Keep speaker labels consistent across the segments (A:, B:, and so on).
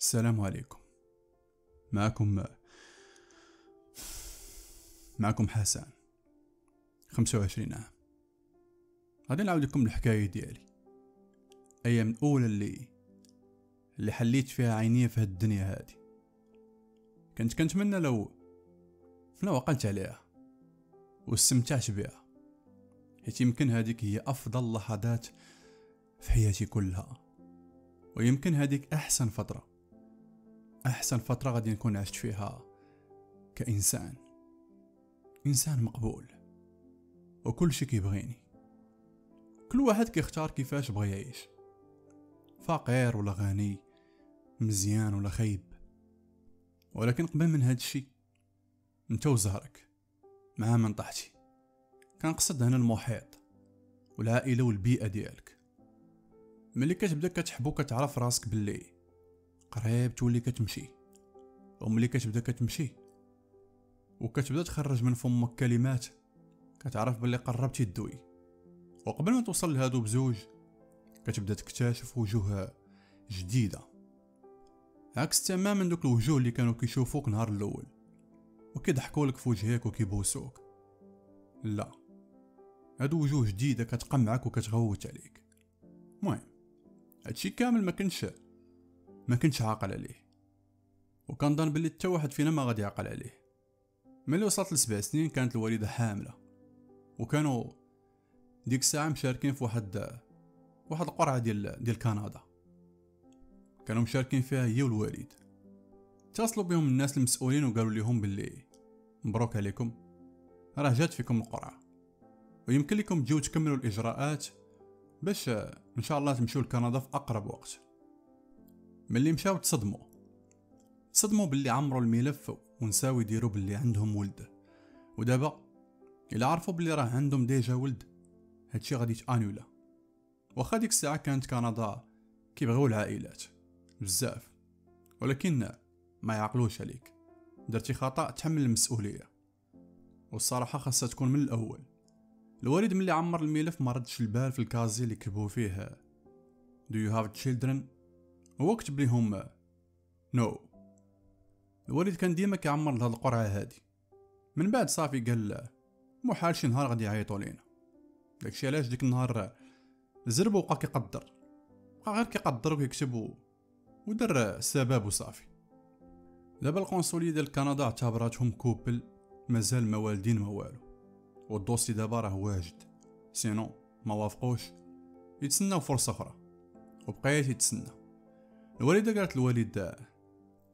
A: السلام عليكم. معكم معكم حسن خمسة وعشرين عام. غادي نعاود لكم الحكاية ديالي. أيام الأولى اللي اللي حليت فيها عيني في هاد الدنيا هادي. كنت كنتمنى لو لو عقلت عليها واستمتعت بها. حيت يمكن هذيك هي أفضل لحظات في حياتي كلها. ويمكن هذيك أحسن فترة. أحسن فترة غادي نكون عشت فيها كإنسان. إنسان مقبول وكل شي كيبغيني. كل واحد كيختار كيفاش بغى يعيش. فقير ولا غني مزيان ولا خايب. ولكن قبل من هاد الشي أنت وزهرك مع من طحتي كنقصد هنا المحيط والعائلة والبيئة ديالك. ملي كتبدا كتحب وكتعرف راسك باللي قريب تولي كتمشي. وملي كتبدا كتمشي. وكتبدا تخرج من فمك كلمات كتعرف باللي قربتي تدوي وقبل ما توصل لهادو بزوج كتبدا تكتشف وجوه جديدة. عكس تماما دوك الوجوه اللي كانوا كيشوفوك نهار الأول. وكيضحكوا لك في وجهك وكيبوسوك. لا هادو وجوه جديدة كتقمعك وكتغوت عليك. المهم هادشي كامل ما كنتش ما كنتش عاقل عليه. وكنظن بلي حتى واحد فينا ما غادي يعقل عليه. ملي وصلت لسبع سنين كانت الوالده حاملة. وكانوا ديك الساعة مشاركين في واحد واحد القرعة ديال ديال كندا. كانوا مشاركين فيها هي والوالد اتصلوا بهم الناس المسؤولين وقالوا لهم باللي مبروك عليكم. راه جات فيكم القرعة. ويمكن لكم تجيو تكملوا الإجراءات باش إن شاء الله تمشيو لكندا في أقرب وقت. ملي مشاو تصدموا تصدموا باللي عمروا الملف ونساو يديروا باللي عندهم ولد. ودابا إلا عرفوا باللي راه عندهم ديجا ولد هادشي غادي يتانولا واخا ديك الساعة كانت كندا كيبغيو العائلات بزاف. ولكن ما يعقلوش عليك. درتي خطأ تحمل المسؤولية. والصراحة خاصها تكون من الأول. الوالد ملي عمر الملف ما ردش البال في الكازي اللي كتبوا فيه. Do you have children? هو كتب ليهم نو. no. الوالد كان ديما كيعمر لهاد القرعة هادي. من بعد صافي قال محال شي نهار غادي يعيطوا لينا. داكشي علاش ديك النهار زرب وبقى كيقدر. بقى غير كيقدر وكيكدب ودار السباب وصافي. دابا القنصلية ديال كندا اعتبراتهم couple. مازال ما والدين ما والو. وال dossier دابا راه واجد. sinon ما وافقوش. يتسناو فرصة أخرى. وبقيت يتسنى. الوالدة قالت الوالد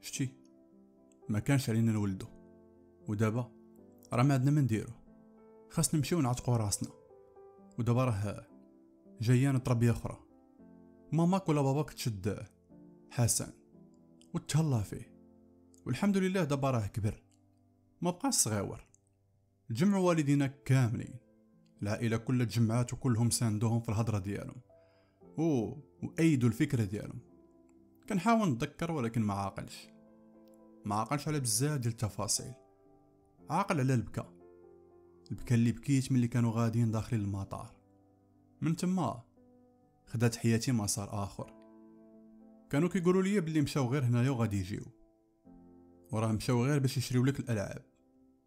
A: شتي ما كانش علينا نولدو ودابا راه ما عندنا ما نديرو خاصنا نمشيو نعتقو راسنا ودابا راه جايان تربيه أخرى ماماك ولا باباك تشد حسن وتهلا فيه والحمد لله دابا راه كبر ما بقاش صغيور جمعوا والدينا كاملين العائلة كلها تجمعات وكلهم ساندوهم في الهضرة ديالهم و... وأيدوا الفكرة ديالهم كنحاول نتذكر ولكن ما عاقلش. ما عاقلش على بزاف ديال التفاصيل. عاقل على البكا. البكا اللي بكيت ملي كانوا غاديين داخلين المطار. من تما خدات حياتي مسار آخر. كانوا كيقولوا لي بلي مشاو غير هنايا وغادي يجيو. وراه مشاو غير باش يشريو لك الألعاب.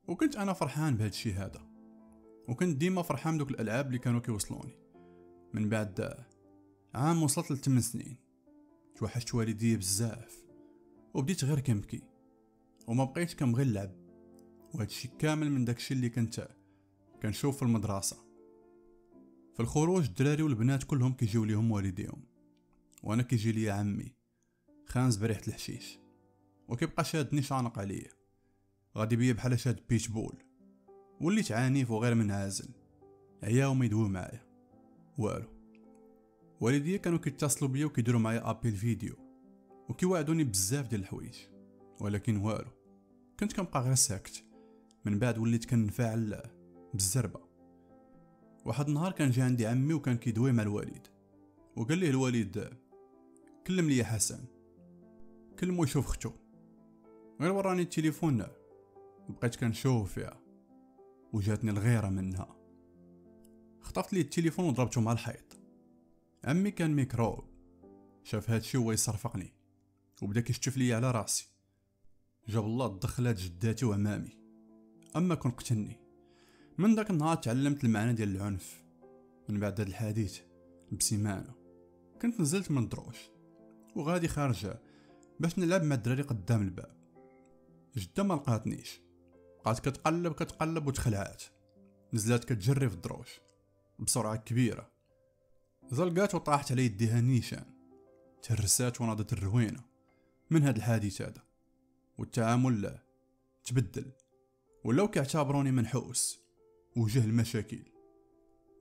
A: وكنت أنا فرحان بهذا الشيء هذا. وكنت ديما فرحان بدوك الألعاب اللي كانوا كيوصلوني. من بعد عام وصلت لثمان سنين. توحشت والدي بزاف وبديت غير كنبكي وما بقيت كنبغي نلعب. وهادشي كامل من داكشي اللي كنت كنشوف في المدرسة. في الخروج الدراري والبنات كلهم كيجيو ليهم والديهم وأنا كيجي ليا عمي خانز بريحة الحشيش وكيبقى شادني شانق عليا. غادي بيا بحال شاد بيتش بول وليت عنيف وغير منعزل عياو ما يدوي معايا. والو. والديا كانوا كيتصلوا بيا وكيديروا معايا ابيل فيديو وكيوعدوني بزاف ديال الحوايج ولكن والو كنت كنبقى غير ساكت. من بعد وليت كنفعل بالزربة. واحد النهار كان جا عندي عمي وكان كيدوي مع الوالد وقال ليه الوالد كلم لي حسن كلمو يشوف ختو. غير وراني التليفون بقيت كنشوف فيها وجاتني الغيرة منها. خطفت لي التليفون وضربته مع الحيط. عمي كان ميكروب. شاف هادشي وهو يصرفقني. وبدا كيشتف ليا على راسي. جاب الله الدخلات جداتي وعمامي أما كون قتلني. من داك النهار تعلمت المعنى ديال العنف. من بعد هاد الحديث بسيمانه. كنت نزلت من الدروج. وغادي خارجة. باش نلعب مع الدراري قدام الباب. جدة ما لقاتنيش. بقات كتقلب كتقلب وتخلعات نزلات كتجري في الدروش. بسرعة كبيرة. زلقات وطاحت على يديها نيشان تهرسات وناضت الروينة من هاد الحادث هذا. والتعامل لا تبدل. ولاو كيعتبروني منحوس وجه المشاكل.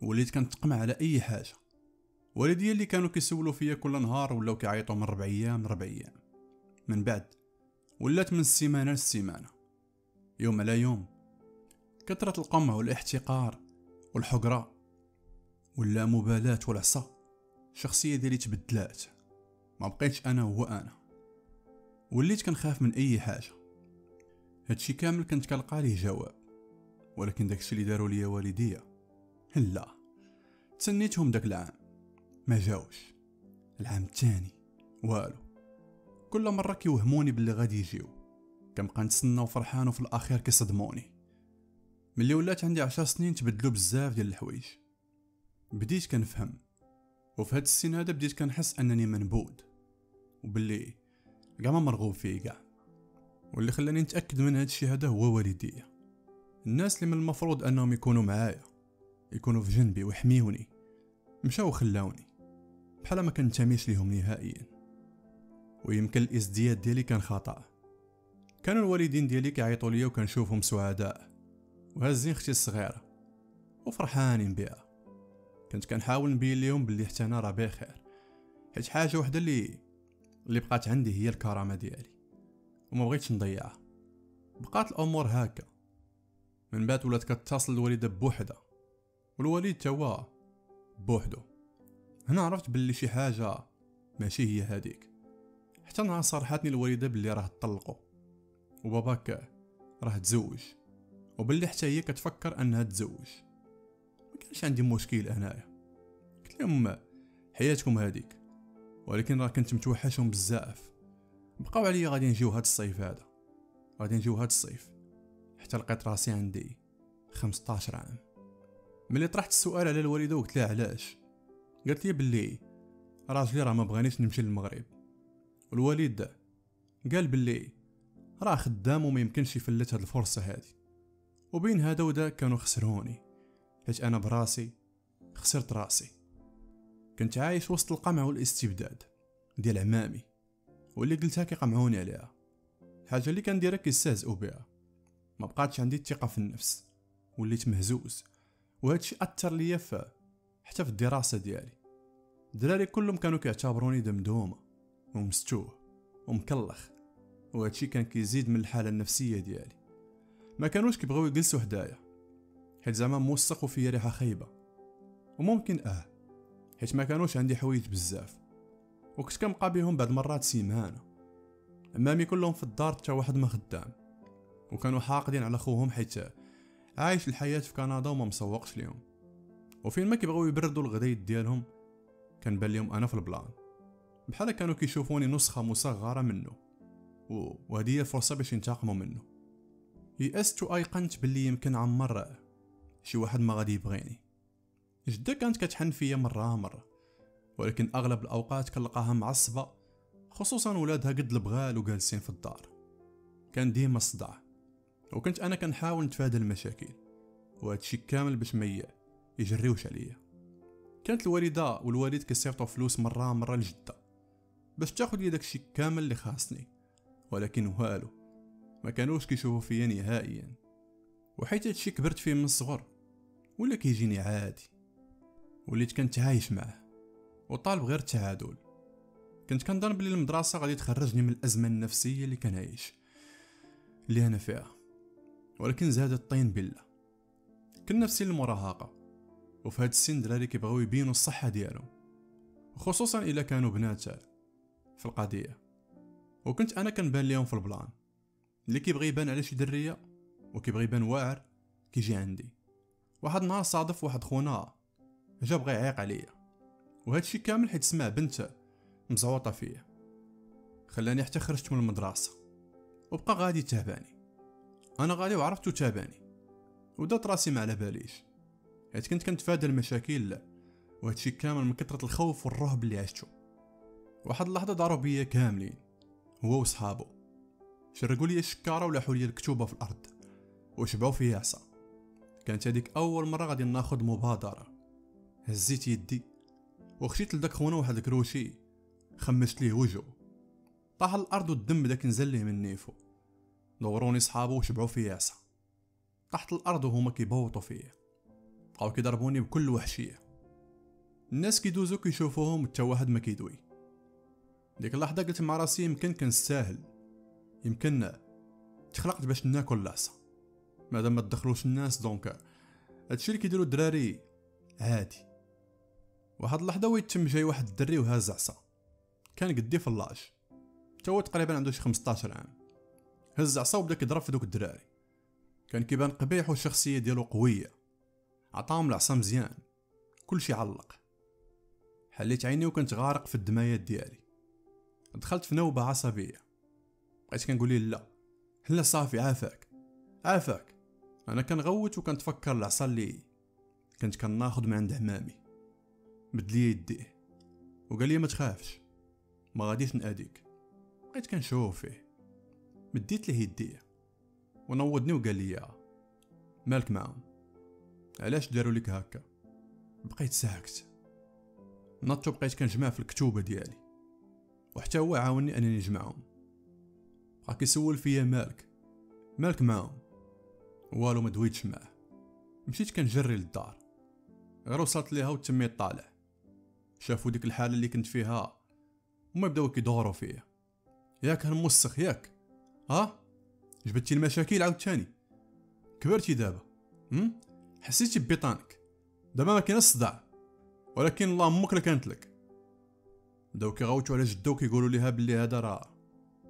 A: وليت كنتقمع على أي حاجة. والدي اللي كانوا كيسولوا فيا كل نهار ولاو كيعيطوا من ربع أيام لربع أيام. من بعد ولات من السيمانة للسيمانة. يوم على يوم كثرة القمع والإحتقار والحقرة ولا مبالاة والعصا الشخصية ديالي تبدلات. ما بقيتش أنا هو أنا. وليت كنخاف من أي حاجة. هادشي كامل كنت كنلقى ليه جواب. ولكن داكشي اللي داروا ليا والديا. لا. تسنيتهم داك العام. ما جاوش. العام الثاني والو. كل مرة كيوهموني باللي غادي يجيو. كنبقى نتسنى وفرحان وفي الأخير كيصدموني. ملي ولات عندي عشر سنين تبدلوا بزاف ديال الحوايج. بديت كنفهم وفي هاد السن هذا بديت كنحس أنني منبود وباللي كاع ما مرغوب فيه كاع واللي خلاني نتأكد من هادشي هذا هو والديا الناس اللي من المفروض أنهم يكونوا معايا يكونوا في جنبي ويحميوني مشاو خلاوني بحال ما كنتميش ليهم نهائيا. ويمكن الإزدياد ديالي كان خطأ. كانوا الوالدين ديالي كيعيطوا ليا وكنشوفهم سعداء وهازين أختي الصغيرة وفرحانين بها. كنت كنحاول نبين ليهم بلي حتى أنا راه بخير. حيت حاجة وحدة اللي اللي بقات عندي هي الكرامة ديالي. وما بغيتش نضيعها. بقات الأمور هكا. من بعد ولات كتصل الوالدة بوحدها. والوالد توا بوحدو هنا عرفت باللي شي حاجة ماشي هي هذيك حتى نهار صرحتني الوالدة باللي راه طلقوا وباباك راه تزوج. وباللي حتى هي كتفكر أنها تزوج. كانش عندي مشكل انايا قلت لهم حياتكم هذيك. ولكن راه كنت متوحشهم بزاف. بقاو عليا غادي نجيو هاد الصيف هذا. غادي نجيو هاد الصيف. حتى لقيت راسي عندي 15 عام. ملي طرحت السؤال على الوالدة وقلت لها علاش؟ قالت لي بلي راجلي راه ما بغانيش نمشي للمغرب. والوالد قال بلي راه خدام وما يمكنش يفلت هاد الفرصة هادي. وبين هذا ودا كانوا خسروني. حيت أنا براسي خسرت راسي. كنت عايش وسط القمع والاستبداد ديال عمامي واللي قلتها كيقمعوني عليها. الحاجة اللي كنديرها كيستهزئوا بها. ما بقاتش عندي الثقة في النفس وليت مهزوز وهادشي أثر ليا في حتى في الدراسة ديالي. الدراري كلهم كانوا كيعتبروني دمدومة ومستوه ومكلخ وهادشي كان كيزيد من الحالة النفسية ديالي. ما كانوش كيبغيو يجلسوا حدايا. حيت زعما موسخ وفيا ريحة خايبة. وممكن آه حيت ما كانوش عندي حوايج بزاف. وكنت كنبقى بيهم بعد مرات سيمانة. عمامي كلهم في الدار حتى واحد ما خدام. وكانوا حاقدين على خوهم حيت عايش الحياة في كندا وما مسوقش ليهم. وفين ما كيبغيو يبردوا الغدايد ديالهم كان بان ليهم أنا في ال plan. بحال كانوا كيشوفوني نسخة مصغرة منه. وهذه هي الفرصة باش ينتقموا منه. يأست وأيقنت باللي يمكن عمر شي واحد ما غادي يبغيني. جدة كانت كتحن فيا مرة مرة ولكن أغلب الأوقات كنلقاها معصبة خصوصا ولادها قد البغال وجالسين في الدار. كان ديما صداع وكنت أنا كنحاول نتفادى المشاكل وهادشي كامل باش ما يجريوش عليا. كانت الوالدة والوالد كيصيفطوا فلوس مرة مرة لجدة باش تاخذ لي داكشي كامل اللي خاصني ولكن والو ما كانوش كيشوفوا فيا نهائيا. وحيت هادشي كبرت فيه من الصغر ولا كيجيني عادي. وليت كنتعايش معاه. وطالب غير التعادل. كنت كنظن بلي المدرسة غادي تخرجني من الأزمة النفسية اللي كنعيش. اللي أنا فيها. ولكن زاد الطين بله كنا في سن المراهقه وفي هاد السن دراري كيبغيو يبينوا الصحة ديالهم. خصوصا إلا كانوا بنات في القضية. وكنت أنا كنبان ليهم في البلان. اللي كيبغي يبان على شي درية. وكيبغي يبان واعر. كيجي عندي. واحد النهار صادف واحد خونا جا بغى يعيق عليا. وهادشي كامل حيت سمع بنت مزعوطه فيا. خلاني حتى خرجت من المدرسة. وبقى غادي تابعني أنا غادي وعرفتو تابعني ودات راسي ما على باليش. حيت كنت كنتفادى المشاكل وهادشي كامل من كثرة الخوف والرهب اللي عشتو واحد اللحظة دارو بيا كاملين هو وصحابو. شرقوا لي الشكارة ولاحوا لي الكتوبة في الأرض. وشبعوا فيا عصا كانت هذيك أول مرة غادي ناخد مبادرة. هزيت يدي وخشيت لداك خونا واحد الكروشي خمشت ليه وجهو طاح الأرض والدم بداك نزل ليه من نيفو. دوروني صحابو وشبعوا فيا عصا. طحت الأرض وهما كيبوطوا فيا. بقاو كيضربوني بكل وحشية. الناس كيدوزو كيشوفوهم حتى واحد ما كيدوي. ديك اللحظة قلت مع راسي يمكن كنستاهل. يمكن تخلقت باش ناكل العصا. مادام ما تدخلوش الناس donc هادشي اللي كيديرو الدراري عادي واحد اللحظة ويتم جاي واحد الدري وهاز عصا كان قدي في l'âge. تا هو تقريبا عنده شي 15 عام. هز عصا وبدا كيضرب في دوك الدراري. كان كيبان قبيح والشخصية ديالو قوية. عطاهم العصا مزيان. كلشي علق. حليت عيني وكنت غارق في الدمايات ديالي. دخلت في نوبة عصبية. بقيت كنقول لا. لا صافي عافاك. عافاك. أنا كنغوت وكنتفكر العصا اللي كنت كناخد من عند عمامي. مد لي يديه وقال لي ما تخافش ما غاديش ناديك بقيت كنشوف فيه. مديت ليه يديه ونوضني وقال لي مالك معاهم؟ علاش داروا لك هكا؟ بقيت ساكت. نطو بقيت كنجمع في الكتوبة ديالي. وحتى هو عاوني أنني نجمعهم. بقى كيسول فيا مالك. مالك معاهم؟ والو ما دويتش معاه. مشيت كنجري للدار. غير وصلت ليها وتميت طالع. شافوا ديك الحالة اللي كنت فيها هما بداو كيدوروا فيا. ياك هالموسخ ياك. ها؟ جبتي المشاكل عاوتاني. كبرتي دابا. هم؟ حسيتي ببطانك. دابا ما كاين الصداع ولكن الله أمك اللي كانت لك. بداو كيغوتو على جدو كيقولوا ليها بلي هذا راه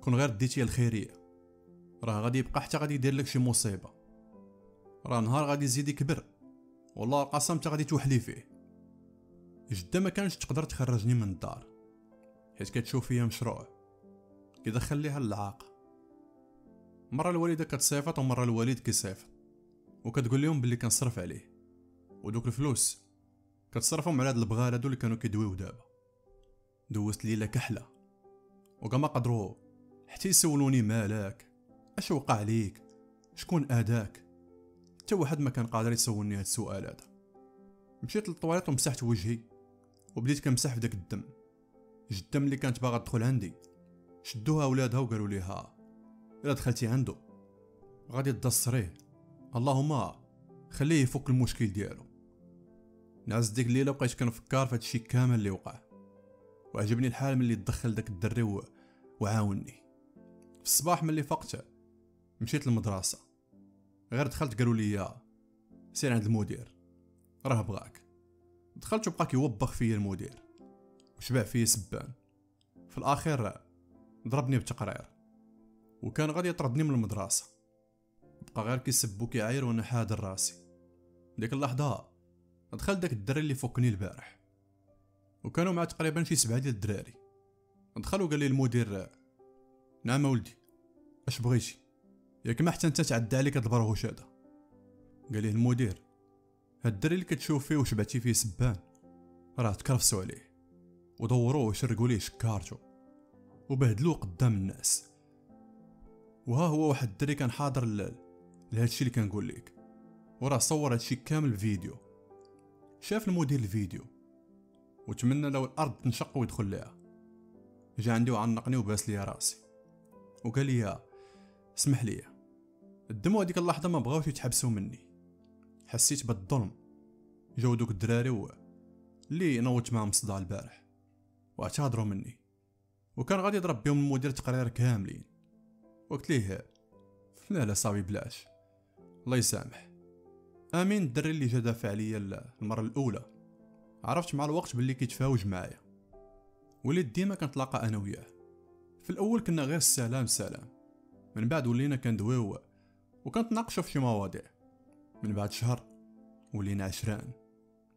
A: كون غير ديتي الخيرية. راه غادي يبقى حتى غادي يدير لك شي مصيبة. راه نهار غادي يزيد يكبر. والله القسم غادي توحلي فيه. جدة ما كانش تقدر تخرجني من الدار. حيت كتشوف فيا مشروع. كيدخل ليها اللعاقه مرة الوالدة كتصيفط ومرة الوالد كيصيفط. وكتقول لهم بلي كنصرف عليه. ودوك الفلوس كتصرفهم على هاد البغال هادو اللي كانوا كيدويو دابا. دوزت ليلة كحلة. وكما قدروا. حتى يسولوني مالك. أش وقع عليك؟ شكون آداك؟ حتى واحد ما كان قادر يسولني هاد السؤال هذا. مشيت للطواليت ومسحت وجهي وبديت كنمسح في داك الدم. الدم اللي كانت باغا تدخل عندي. شدوها ولادها وقالوا ليها إلا دخلتي عنده غادي تدصريه اللهم خليه يفك المشكل ديالو. نعس ديك الليلة بقيت كنفكر في هادشي كامل اللي وقع. وعجبني الحال ملي تدخل داك الدري. وعاوني في الصباح ملي فقت مشيت للمدرسة. غير دخلت قالوا لي سير عند المدير راه بغاك. دخلت وبقى كيوبخ فيا المدير. وشبع فيا سبان. في الاخير ضربني بتقرير. وكان غادي يطردني من المدرسة. بقى غير كيسب وكيعاير وأنا حاضر راسي. ديك اللحظة دخل داك الدري اللي فوقني البارح. وكانوا معاه تقريبا شي سبعة ديال الدراري. دخل وقال لي المدير نعم ولدي أش بغيتي؟ ياك ما حتى انت تعدى عليك هاد البرغوش هذا. قال لي المدير؟ هاد الدري اللي كتشوف فيه وشبعتي فيه سبان. راه تكرفسوا عليه. ودوروه وشرقوا ليه شكارتو. وبهدلوه قدام الناس. وها هو واحد الدري كان حاضر لهادشي اللي كنقول لك. وراه صور هادشي كامل فيديو. شاف المدير الفيديو. وتمنى لو الأرض تنشق ويدخل ليها. جا عندي وعنقني وباس لي راسي. وقال لي اسمح لي الدموع ديك اللحظة ما بغاوش يتحبسوا مني. حسيت بالظلم. جاو دوك الدراري و... اللي نضت معاهم الصداع البارح. واعتذروا مني. وكان غادي يضرب بهم المدير تقرير كاملين. وقلت ليه؟ لا لا صاحبي بلاش. الله يسامح. آمين الدري اللي جا دافع عليا المرة الأولى. عرفت مع الوقت باللي كيتفاوج معايا. وليت ديما كنتلاقى أنا وياه. في الأول كنا غير السلام سلام. من بعد ولينا كندويو وكنتناقشوا في شي مواضيع. من بعد شهر ولينا عشران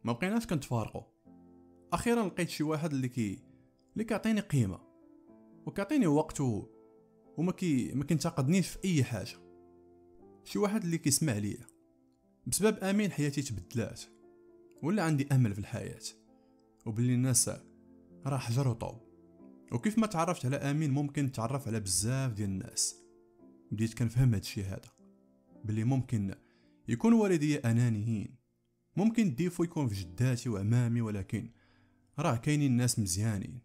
A: ما بقيناش كنتفارقوا. أخيرا لقيت شي واحد اللي كي اللي كيعطيني قيمة. وكيعطيني وقت و... وما كي ما كينتقدنيش في أي حاجة. شي واحد اللي كيسمع ليا. بسبب آمين حياتي تبدلات. ولا عندي أمل في الحياة. وباللي الناس راه حجر وطوب. وكيف ما تعرفت على آمين ممكن نتعرف على بزاف ديال الناس. بديت كنفهم هادشي هذا. بلي ممكن يكون والدي أنانيين. ممكن الديفو يكون في جداتي وعمامي ولكن راه كاينين ناس مزيانين.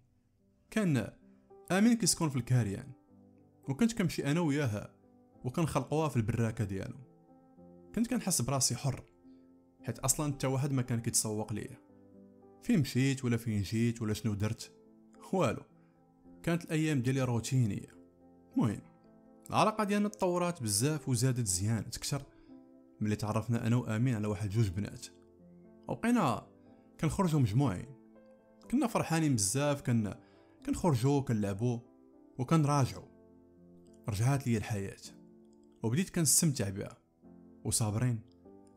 A: كان آمين كيسكن في الكاريان وكنت كنمشي أنا وياها وكنخلقوها في البراكة ديالو. كنت كنحس براسي حر حيت أصلا حتى واحد ما كان كيتسوق ليا. فين مشيت ولا فين جيت ولا شنو درت؟ والو كانت الأيام ديالي روتينية. المهم العلاقة ديالنا تطورات بزاف وزادت زيان. تكثر ملي تعرفنا أنا وأمين على واحد جوج بنات. وبقينا كنخرجوا مجموعين. كنا فرحانين بزاف كنا كنخرجوا كنلعبوا وكنراجعوا. رجعات لي الحياة. وبديت كنستمتع بها. وصابرين.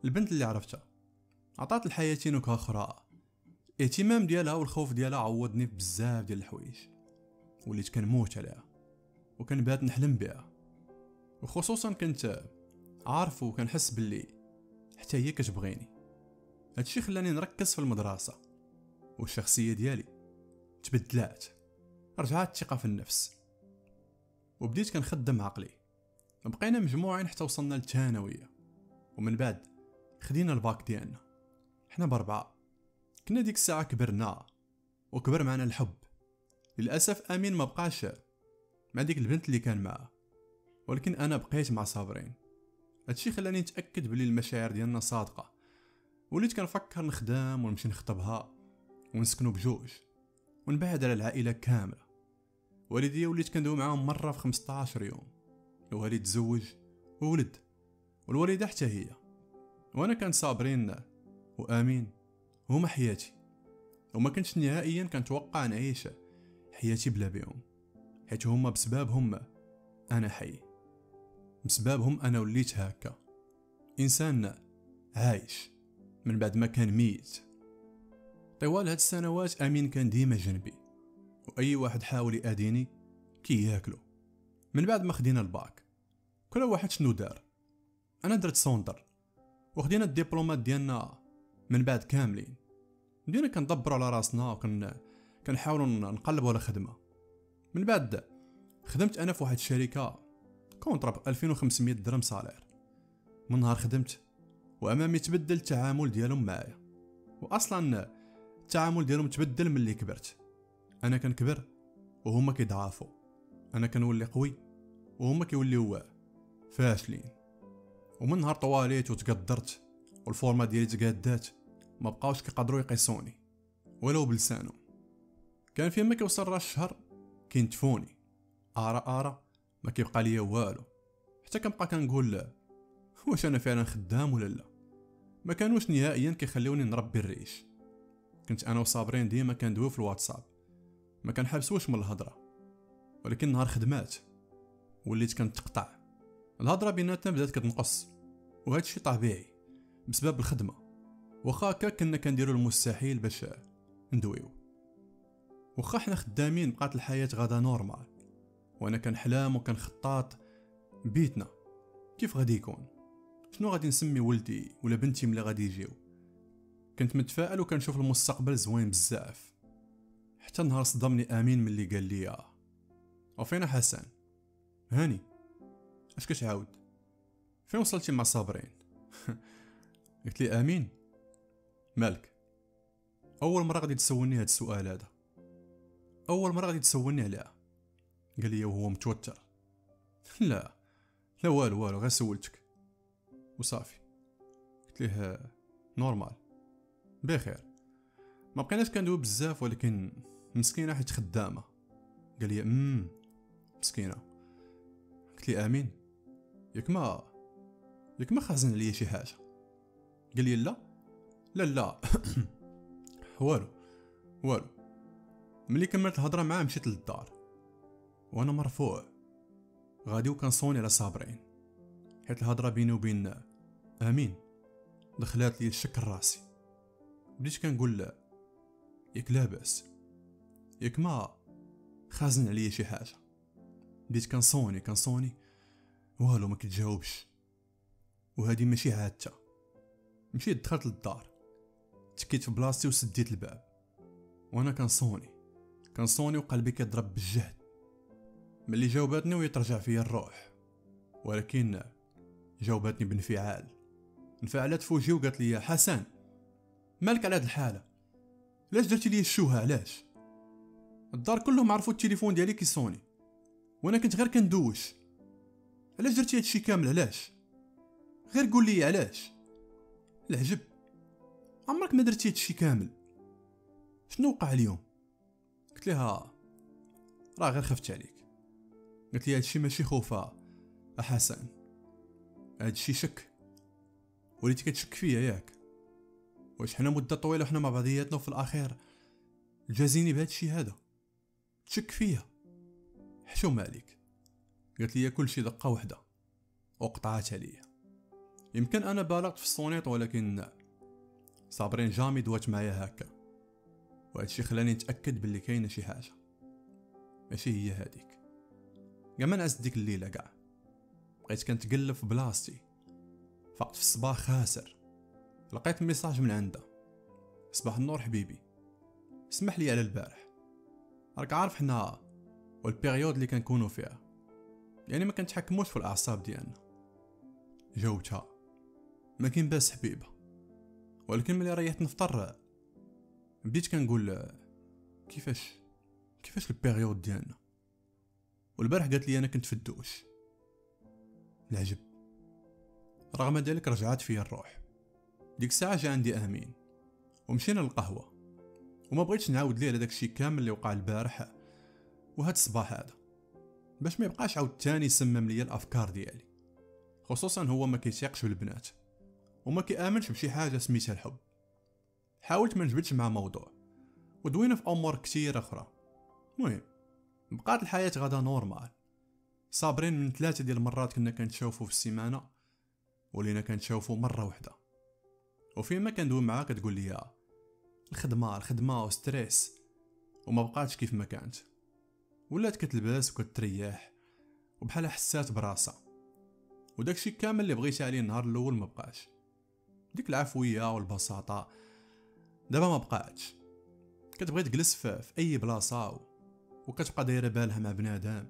A: البنت اللي عرفتها. عطات الحياة نكهة أخرى الاهتمام ديالها والخوف ديالها عوضني بزاف ديال الحوايج. وليت كنموت عليها. وكنبات نحلم بها. وخصوصا كنت عارف وكنحس باللي حتى هي كتبغيني. هادشي خلاني نركز في المدرسة والشخصية ديالي. تبدلات رجعت الثقة في النفس. وبديت كنخدم عقلي. بقينا مجموعين حتى وصلنا للثانوية. ومن بعد خدينا الباك ديالنا. حنا بربعة كنا ديك الساعة كبرنا وكبر معنا الحب. للأسف أمين ما بقاش مع ديك البنت اللي كان معاه. ولكن أنا بقيت مع صابرين. هادشي خلاني نتأكد بلي المشاعر ديالنا صادقة. وليت كنفكر نخدم ونمشي نخطبها ونسكنو بجوج ونبعد على العائلة كاملة. والديا وليت كندوي معاهم مرة في 15 يوم. الوالد تزوج وولد والوالدة حتى هي. وأنا كان صابرين وآمين هما حياتي. وما كنتش نهائيا كنتوقع نعيش حياتي بلا بيهم حيت هما بسببهم أنا حي. بسببهم أنا وليت هكا. إنسان عايش من بعد ما كان ميت. طوال هاد السنوات أمين كان ديما جنبي. وأي واحد حاول يأذيني كي ياكلو. من بعد ما خدينا الباك كل واحد شنو دار؟ أنا درت centre. وخدينا الدبلومات ديالنا من بعد كاملين. بدينا كندبروا على راسنا وكن كنحاولوا نقلبوا على خدمة. من بعد خدمت أنا في واحد الشركة. كونطرا ب 2500 درهم صالير. من نهار خدمت وأمامي تبدل التعامل ديالهم معايا. واصلا التعامل ديالهم تبدل ملي كبرت. أنا كنكبر وهما كيضعفوا. أنا كنولي قوي وهما كيوليو فاشلين. ومن نهار طواليت وتقدرت والفورما ديالي تقادات ما بقاوش كيقدروا يقيسوني ولو بلسانهم. كان فين ما كيوصل راس الشهر كينتفوني. ارا ارا ما كيبقى ليا والو. حتى كنبقى كنقول واش أنا فعلا خدام ولا لا؟ ما كانوش نهائيا كيخليوني نربي الريش كنت أنا وصابرين ديما كندويو في الواتساب. ما كنحبسوش من الهضرة. ولكن نهار خدمات. وليت كنتقطع. الهضرة بيناتنا بدات كتنقص. وهذا الشيء طبيعي. بسبب الخدمة. واخا هكا كنا كنديرو المستحيل باش ندويو. واخا حنا خدامين بقات الحياة غادا نورمال. وأنا كنحلم وكنخطط بيتنا كيف غادي يكون؟ شنو غادي نسمي ولدي ولا بنتي ملي غادي يجيو؟ كنت متفائل وكنشوف المستقبل زوين بزاف. حتى نهار صدمني آمين ملي قال لي وفينا حسن. هاني أش كتعاود؟ فين وصلتي مع صابرين؟ قلت لي آمين. مالك أول مرة غادي تسولني هذا السؤال هذا. أول مرة غادي تسولني عليها. قال لي وهو متوتر. لا لا والو والو غير سولتك. وصافي. قلت ليه نورمال. بخير. ما بقيناش كندوي بزاف ولكن مسكينة حيت خدامة. قال لي امم مسكينة. قلت لي آمين. ياك ما ياك ما خازن عليا شي حاجة. قال لي لا. لا لا. والو والو. ملي كملت الهضرة معاه مشيت للدار. وأنا مرفوع. غادي وكنصوني على صابرين. حيت الهضرة بيني وبين آمين. دخلات لي الشك راسي بديت كنقول له ياك لاباس ياك ما خازن عليا شي حاجة. بديت كنصوني كنصوني. والو ما كيتجاوبش وهذه ماشي عادته مشيت دخلت للدار. تكيت في بلاصتي وسديت الباب. وأنا كنصوني. كنصوني وقلبي كيضرب بالجهد. ملي جاوباتني وهي ترجع فيا الروح. ولكن جاوباتني بانفعال. انفعلت في وجهي وقالت لي حسن مالك على هاد الحالة؟ علاش درتي لي الشوهة؟ علاش؟ الدار كلهم عرفوا التليفون ديالي كيصوني. وأنا كنت غير كندوش. علاش درتي هادشي كامل؟ علاش؟ غير قول لي علاش. العجب عمرك ما درتي هادشي كامل. شنو وقع اليوم؟ قلت لها راه غير خفت عليك. قلت لي هادشي ماشي خوفه أحسن. هادشي شك؟ وليتي كتشك فيا ياك. واش حنا مدة طويلة وحنا مع بعضياتنا وفي الأخير. جازيني بهادشي هذا. تشك فيا. حشوم عليك قالت لي كل شي دقة وحدة. وقطعات عليا يمكن أنا بالغت في الصونيط ولكن صابرين jamais دوات معايا هكا. وهادشي خلاني نتأكد باللي كاينة شي حاجة. ماشي هي هاديك. كاع ما نعس ديك الليلة كاع بقيت كنتقلب في بلاصتي. فقت في الصباح خاسر. لقيت message من عندها صباح النور حبيبي. اسمح لي على البارح. راك عارف حنا وال période اللي كنكونوا فيها. يعني ما كنتحكموش في الأعصاب ديالنا. جاوبتها ما كاين باس حبيبة. ولكن ملي ريحت نفطر بديت كنقول كيفاش كيفاش ال période ديالنا؟ والبارح قالت لي أنا كنت في الدوش. العجب. رغم ذلك رجعت فيا الروح. ديك الساعة جا عندي آمين. ومشينا للقهوة. وما بغيتش نعاود ليه على داكشي كامل اللي وقع البارح وهاد الصباح هذا. باش ما يبقاش عاود تاني يسمم ليا الأفكار ديالي. خصوصا هو ما كيثيقش بالبنات. وما كيآمنش بشي حاجة سميتها الحب. حاولت ما نجبدش مع موضوع. ودوينا في أمور كتير أخرى. مهم. بقات الحياة غدا نورمال. صابرين من ثلاثة ديال المرات كنا كنتشوفوا في السيمانة ولينا كنتشوفوا مرة واحدة وفيما كندوي معاك كتقول لي الخدمة الخدمة وستريس وما بقاتش كيف ما كانت. ولات كتلبس وكتريح وبحال حسات براسها وداكشي كامل اللي بغيتي عليه النهار الأول ما بقاش. ديك العفوية والبساطة دابا ما بقاتش. كتبغي تجلس في أي بلاصة وكتبقى دايره بالها مع بنادم.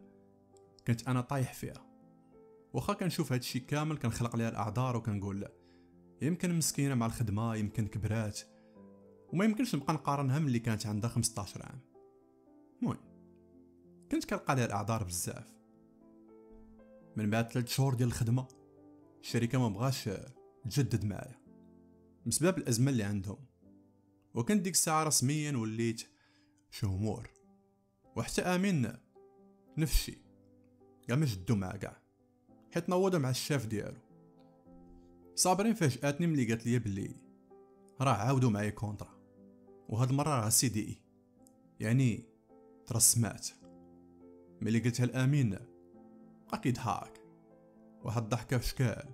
A: كنت أنا طايح فيها. واخا كنشوف هادشي كامل كنخلق ليها الأعذار وكنقول لا يمكن مسكينة مع الخدمة يمكن كبرات وما يمكنش نبقى نقارنها ملي كانت عندها 15 عام. المهم كنت كنلقى ليها الأعذار بزاف. من بعد ثلاث شهور ديال الخدمة الشركة ما بغاش تجدد معايا. بسبب الأزمة اللي عندهم. وكنت ديك الساعة رسميا وليت شهمور وحتى آمين نفس الشيء كاع ما جددو معاه كاع حيت نوض مع الشاف ديالو. صابرين فاجاتني ملي قالت لي بلي راه عاودوا معايا contrat وهاد المرة راه CDI. يعني ترسمات ملي قلتها الامين بقى كيضحك واحد الضحكة في شكل.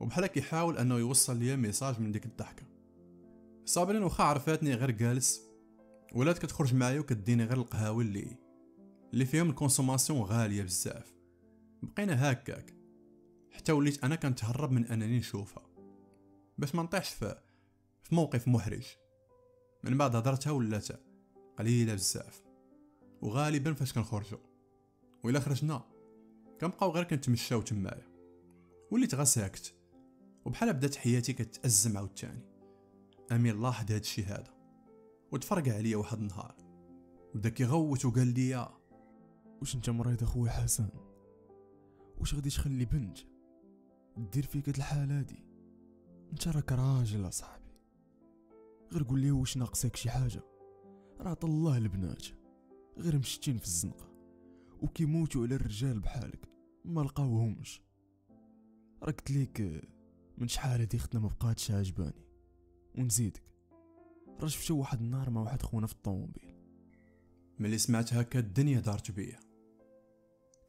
A: وبحال كيحاول أنه يوصل ليا message من ديك الضحكة. صابرين واخا عرفاتني غير جالس ولات كتخرج معايا وكديني غير القهاوي اللي اللي فيهم الكونسوماسيون غالية بزاف. بقينا هكاك. حتى وليت أنا كنتهرب من أنني نشوفها. باش ما نطيحش في في موقف محرج. من بعد هضرتها ولات قليلة بزاف. وغالبا فاش كنخرجوا وإلا خرجنا. كنبقاو غير كنتمشاو تمايا. وليت غا ساكت. وبحال بدات حياتي كتأزم عاوتاني. أمين لاحظ هادشي هذا. وتفرق عليا واحد النهار. بدا كيغوت وقال لي
B: واش انت مريض اخويا حسن؟ واش غادي تخلي بنت دير فيك هاد الحالة هادي؟ انت راك راجل اصاحبي. غير قول لي واش ناقصك شي حاجة؟ راه الله البنات غير مشتين في الزنقة. وكيموتوا على الرجال بحالك ما لقاوهمش. راه ليك من شحال هادي خدنا ما بقاتش عجباني ونزيدك. راه شفت واحد النهار مع واحد خونا في الطوموبيل.
A: ملي سمعت هكا الدنيا دارت بيا.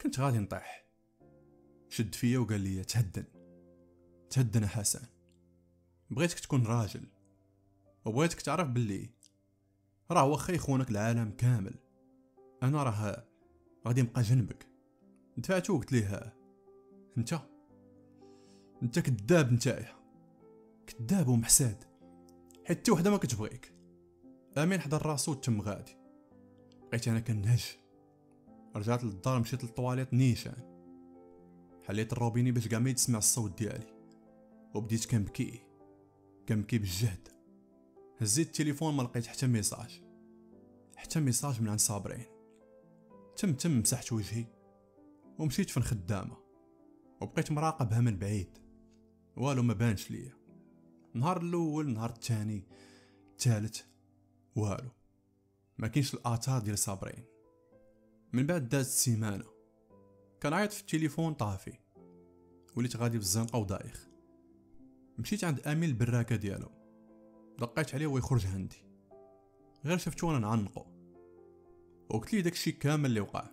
A: كنت غادي نطيح. شد فيا وقال لي تهدن. تهدن حسن. بغيتك تكون راجل. وبغيتك تعرف باللي راه واخا يخونك العالم كامل. أنا راه غادي نبقى جنبك. دفعتو قلت ليه انت. انت كذاب نتايا. كذاب ومحساد. حيت حتى وحدة ما كتبغيك أمين حضر راسو تم غادي. بقيت أنا كنهج رجعت للدار مشيت للطواليت نيشان. حليت الروبيني باش كاع ما الصوت ديالي. وبديت كنبكي. كنبكي بالجهد. هزيت التليفون ما لقيت حتى message. حتى message من عند صابرين. تم تم مسحت وجهي. ومشيت في الخدمة وبقيت مراقبها من بعيد. والو ما بانش ليا. نهار الأول نهار الثاني الثالث والو. ما كاينش الآثار ديال صابرين. من بعد دازت سيمانه كنعيط في التليفون طافي. وليت غادي في الزنقة ودايخ مشيت عند امين البراكه ديالو. دقيت عليه ويخرج عندي. غير شفتو وأنا نعنقو. وقلت ليه داكشي كامل اللي وقع.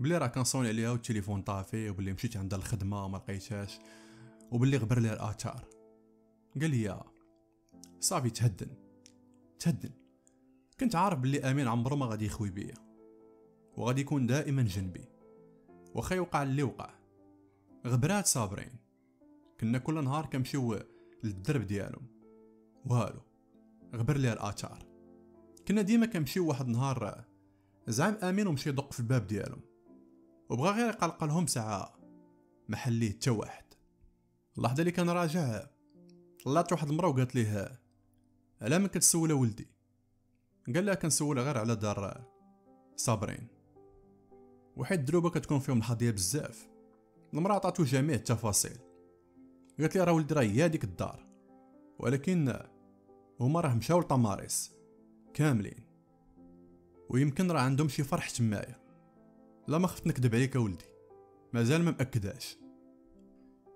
A: بلي راه كنصوني عليها والتليفون طافي وبلي مشيت عند الخدمة وما لقيتهاش. وبلي غبر لي الآثار. قال لي صافي تهدن تهدن. كنت عارف بلي آمين عمرو ما غادي يخوي بيا وغادي يكون دائما جنبي. وخا يوقع اللي وقع غبرات صابرين. كنا كل نهار كنمشيو للدرب ديالهم والو غبر لي الآثار. كنا ديما كنمشيو واحد النهار زعم آمين ومشي يدق في الباب ديالهم وبغى غير يقلق لهم ساعة ما حليه حتى واحد. اللحظة اللي كان راجع طلعت واحد المرا وقالت ليه علاه ما كتسول ولدي؟ قال لها كنسولها غير على دار صابرين. وحيت دروبه كتكون فيهم الحظية بزاف. المرأة عطاتو جميع التفاصيل. قالت لي راه ولدي راه هي هذيك الدار ولكن هما راه مشاو لطماريس كاملين. ويمكن راه عندهم شي فرح تمايا. لا ما خفت نكذب عليك ولدي مازال ما مأكداش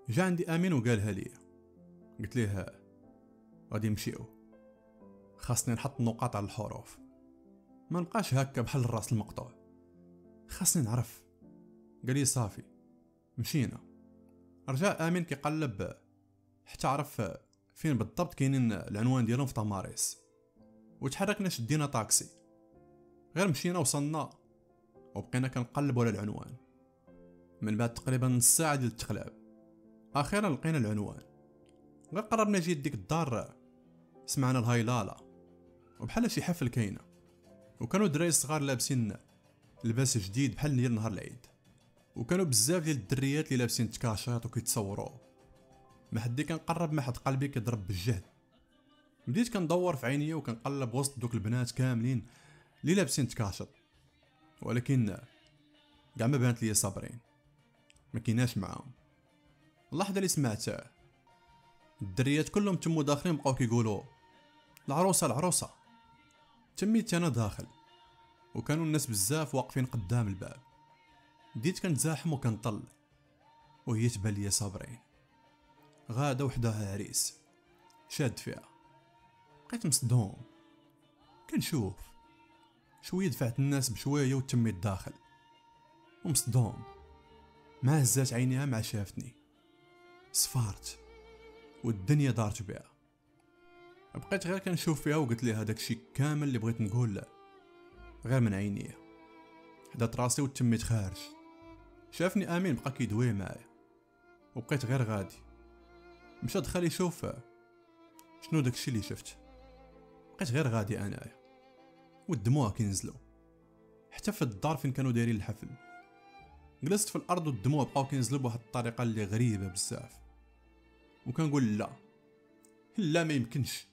A: جا عندي آمين وقالها لي قلت ليه غادي نمشيو؟ خاصني نحط النقاط على الحروف. ما نبقاش هكا بحال الراس المقطوع. خاصني نعرف. قال لي صافي مشينا. رجع آمين كيقلب حتى عرف فين بالضبط كاينين العنوان ديالهم في طماريس. وتحركنا شدينا طاكسي. غير مشينا وصلنا وبقينا كنقلبوا على العنوان. من بعد تقريبا نص ساعة ديال التقلاب أخيرا لقينا العنوان. غير قررنا نجي ديك الدار. سمعنا الهايلالا وبحال شي حفل كاينة. وكانوا دراري صغار لابسين لباس جديد بحال ديال نهار العيد. وكانوا بزاف ديال الدريات اللي لابسين تكاشات وكيتصوروا. ما حدي كنقرب ما حد قلبي كيضرب بالجهد. بديت كندور في عينيا وكنقلب وسط دوك البنات كاملين اللي لابسين تكاشط ولكن كاع ما بانت ليا صابرين. ما كيناش معاهم. اللحظة اللي سمعتها الدريات كلهم تمو داخلين بقاو كيقولوا العروسة العروسة. تميت أنا داخل. وكانوا الناس بزاف واقفين قدام الباب. بديت كنتزاحم وكنطل وهي تبان ليا صابرين. غادة وحدها عريس. شاد فيها. بقيت مصدوم. كنشوف شوية دفعت الناس بشوية وتميت داخل. ومصدوم. ما هزات عينيها ما شافتني صفارت. والدنيا دارت بها بقيت غير كنشوف فيها وقلت لها داكشي كامل اللي بغيت نقول له. غير من عينيا حدات راسي وتميت خارج. شافني آمين بقى كيدوي معايا. وبقيت غير غادي. مشى دخل يشوف شنو داكشي اللي شفت بقيت غير غادي أنايا. والدموع كينزلوا حتى في الدار فين كانوا دايرين الحفل. جلست في الأرض والدموع بقاو كينزلوا بواحد الطريقة اللي غريبة بزاف. وكنقول لا. لا ما يمكنش.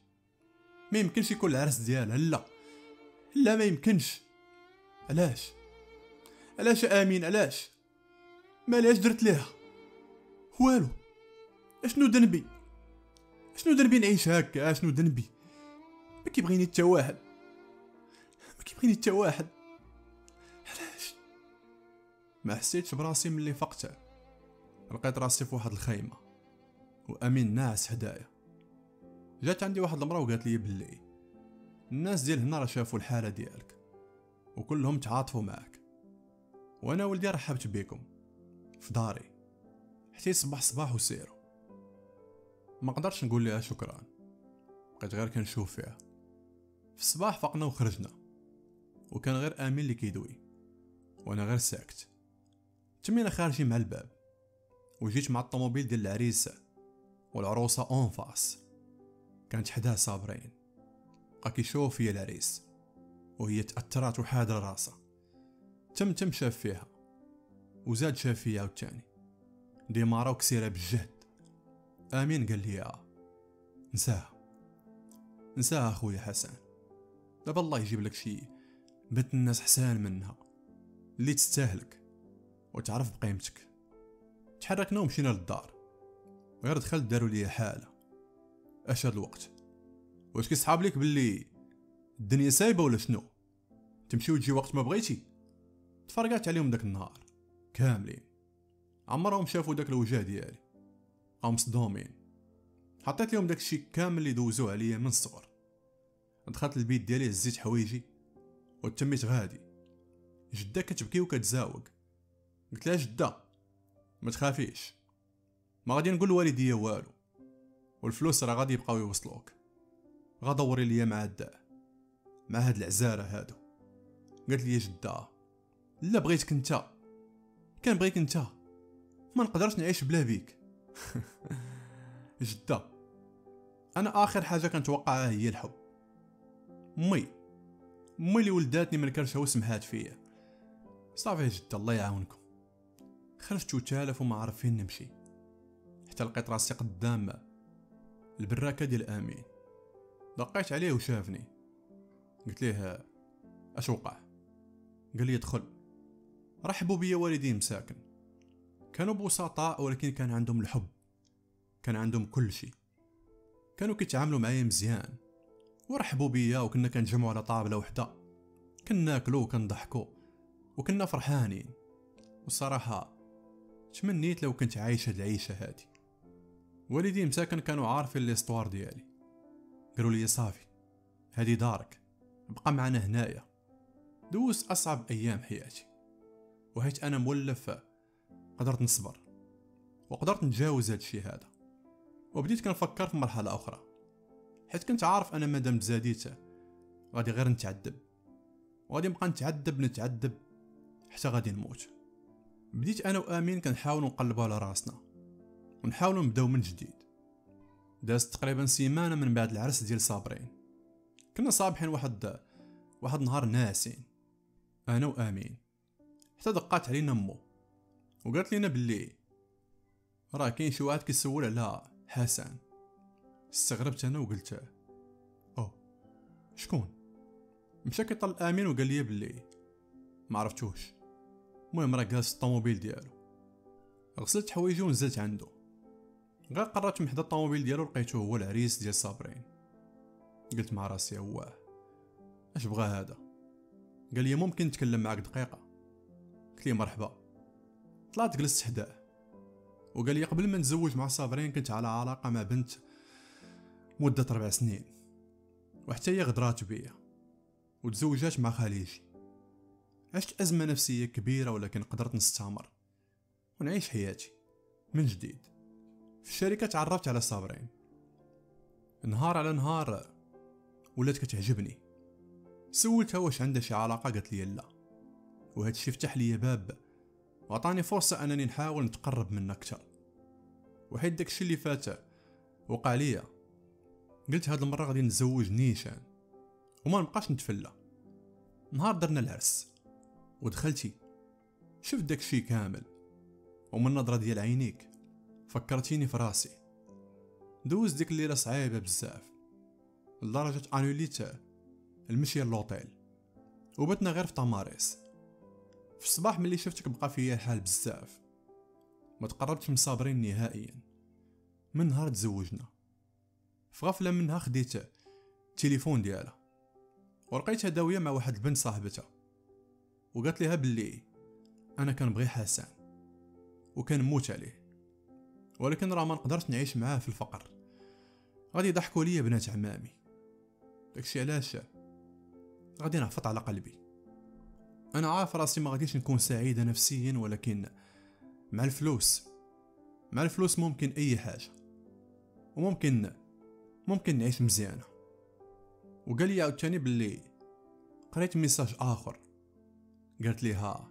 A: ما يمكنش يكون العرس ديالها. لا. لا ما يمكنش. علاش؟ علاش آمين؟ علاش؟ مالاش درت ليها؟ والو. أشنو ذنبي أشنو ذنبي نعيش هكا؟ أشنو ذنبي ما كيبغيني حتى واحد. ما كيبغيني حتى واحد. علاش؟ ما حسيتش براسي ملي فقت لقيت راسي في واحد الخيمة. وأمين ناعس هدايا. جات عندي واحد المرأة وقالت لي بلي الناس ديال هنا راه شافوا الحالة ديالك وكلهم تعاطفوا معك وأنا ولدي رحبت بكم في داري حتى صباح صباح وسيروا ما قدرتش نقول لها شكرا بقيت غير كنشوف فيها. في الصباح فقنا وخرجنا وكان غير أمين اللي كيدوي وأنا غير ساكت. تمينا خارجين مع الباب وجيت مع الطوموبيل ديال العريس والعروسة en face كانت حداه صابرين. بقى كيشوف فيا العريس وهي تاثرات وحادره راسها. تم تم شاف فيها. وزاد شاف فيا عاوتاني ديمارا وكسيرة بالجهد آمين قال لي آه. نساها. نساها أخويا حسن دابا الله يجيب لك شي بنت الناس حسان منها. اللي تستاهلك. وتعرف بقيمتك. تحركنا ومشينا للدار. غير دخلت داروا لي حالة. اش هاد الوقت؟ واش كيصحاب ليك باللي الدنيا سايبه ولا شنو؟ تمشي وتجي وقت ما بغيتي؟ تفرقات عليهم داك النهار. كاملين. عمرهم شافوا داك الوجه ديالي. قام مصدومين حطيت لهم داك الشيء كامل اللي دوزوه عليا من الصغر. دخلت البيت ديالي هزيت حوايجي وتميت غادي. جدة كتبكي وكتزاوق قلت لها جدة ما تخافيش. ما غادي نقول لوالديا والو. والفلوس راه غادي يبقاو يوصلوك. غدوري ليا مع الداء. مع هاد العزارة هادو. قالت لي جدة لا بغيتك انت. كان بغيك انت. ما نقدرش نعيش بلا بيك. جدة أنا آخر حاجة كنتوقعها هي الحب. مي. مي اللي ولداتني من كرشها وسمحات فيا. صافي جدة الله يعاونكم. خرجت وتالف وما عارف فين نمشي. حتى لقيت راسي قدام البراكة ديال امين دقيت عليه وشافني. قلت ليه أش وقع؟ قال لي دخل. رحبوا بيا والدي مساكن. كانوا بسطاء ولكن كان عندهم الحب. كان عندهم كل شيء. كانوا كيتعاملوا معايا مزيان. ورحبوا بيا وكنا كنجمعوا على طابله وحدة. كناكلوا وكنضحكوا. وكنا فرحانين. والصراحة تمنيت لو كنت عايش هاد العيشة هادي. والدي مساكن كانوا عارفين ليستوار ديالي. قالوا لي صافي هادي دارك بقى معنا هنايا. دوز أصعب أيام حياتي. وحيت أنا مولف قدرت نصبر وقدرت نتجاوز هاد الشي هذا. وبديت كنفكر في مرحلة أخرى. حيت كنت عارف أنا مادام تزاديت غادي غير نتعذب. وغادي نبقى نتعذب نتعذب حتى غادي نموت. بديت أنا وآمين كنحاولوا نقلبوا على راسنا ونحاولوا نبداو من جديد. دازت تقريبا سيمانة من بعد العرس ديال صابرين. كنا صابحين واحد واحد نهار ناسين. أنا وأمين. حتى دقات علينا مو. وقالت لينا باللي راه كاين شي واحد كيسول على حسن. استغربت أنا وقلت أو شكون؟ مشى كيطل أمين وقال لي باللي ما عرفتوش. المهم راه جالس الطوموبيل ديالو. غسلت حوايجي ونزلت عنده غير قررت من حدا الطوموبيل ديالو لقيتو هو العريس ديال صابرين. قلت مع راسي هو أش بغا هذا؟ قال لي ممكن نتكلم معاك دقيقة. قلت لي مرحبا. طلعت جلست حداه. وقال لي قبل ما نتزوج مع صابرين كنت على علاقة مع بنت مدة ربع سنين وحتى هي غدرات بيا وتزوجات مع خليجي. عشت أزمة نفسية كبيرة ولكن قدرت نستمر ونعيش حياتي من جديد. في الشركة تعرفت على صابرين نهار على نهار ولات كتعجبني سولتها واش عندها شي علاقة؟ قالت لي لا. وهذا الشيء فتح لي باب وعطاني فرصة أنني نحاول نتقرب منها أكثر وحيت داكشي اللي فات وقع ليا قلت هاد المرة غادي نتزوج نيشان وما نبقاش نتفلى. نهار درنا العرس ودخلتي شفت داكشي كامل ومن نظرة ديال عينيك. فكرتيني في راسي. دوزت ديك الليلة صعيبة بزاف لدرجة أنو لغيت المشي للوطيل وبتنا غير في طماريس. في الصباح ملي شفتك بقى فيا الحال بزاف ما تقربتش من صابرين نهائيا. من نهار تزوجنا. في غفلة منها خديت التليفون ديالها ولقيتها داوية مع واحد البنت صاحبتها وقالت لها باللي أنا كنبغي حسن وكنموت عليه. ولكن راه ما نقدرش نعيش معاه في الفقر. غادي يضحكوا ليا بنات عمامي. داكشي علاش؟ غادي نهفط على قلبي. أنا عارف راسي ما غاديش نكون سعيدة نفسيا ولكن مع الفلوس مع الفلوس ممكن أي حاجة. وممكن ممكن نعيش مزيانة. وقال لي عاوتاني باللي قريت ميساج آخر. قالت لي ها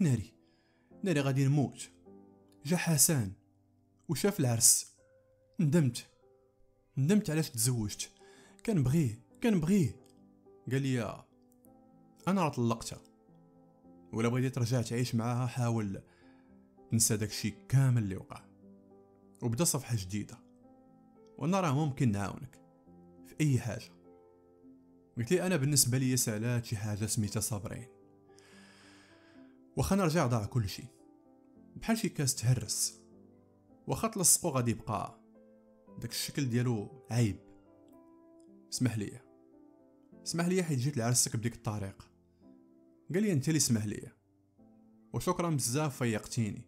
A: ناري ناري غادي نموت. جا حسن وشاف العرس. ندمت. ندمت علاش تزوجت. كنبغيه كنبغيه قال لي أنا راه طلقتها. ولا بغيتي ترجع تعيش معاها حاول تنسى داكشي كامل اللي وقع. وبدا صفحة جديدة. وأنا راه ممكن نعاونك. في أي حاجة. قلت لي أنا بالنسبة لي سألات شي حاجة سميتها صابرين. واخا نرجع ضاع كل شيء. بحال شي كاس تهرس. واخا تلصقو غادي يبقى. داك الشكل ديالو عيب. اسمح لي. اسمح لي حيت جيت لعرسك بديك الطريقة قال لي أنت اللي اسمح لي. وشكرا بزاف فيقتيني.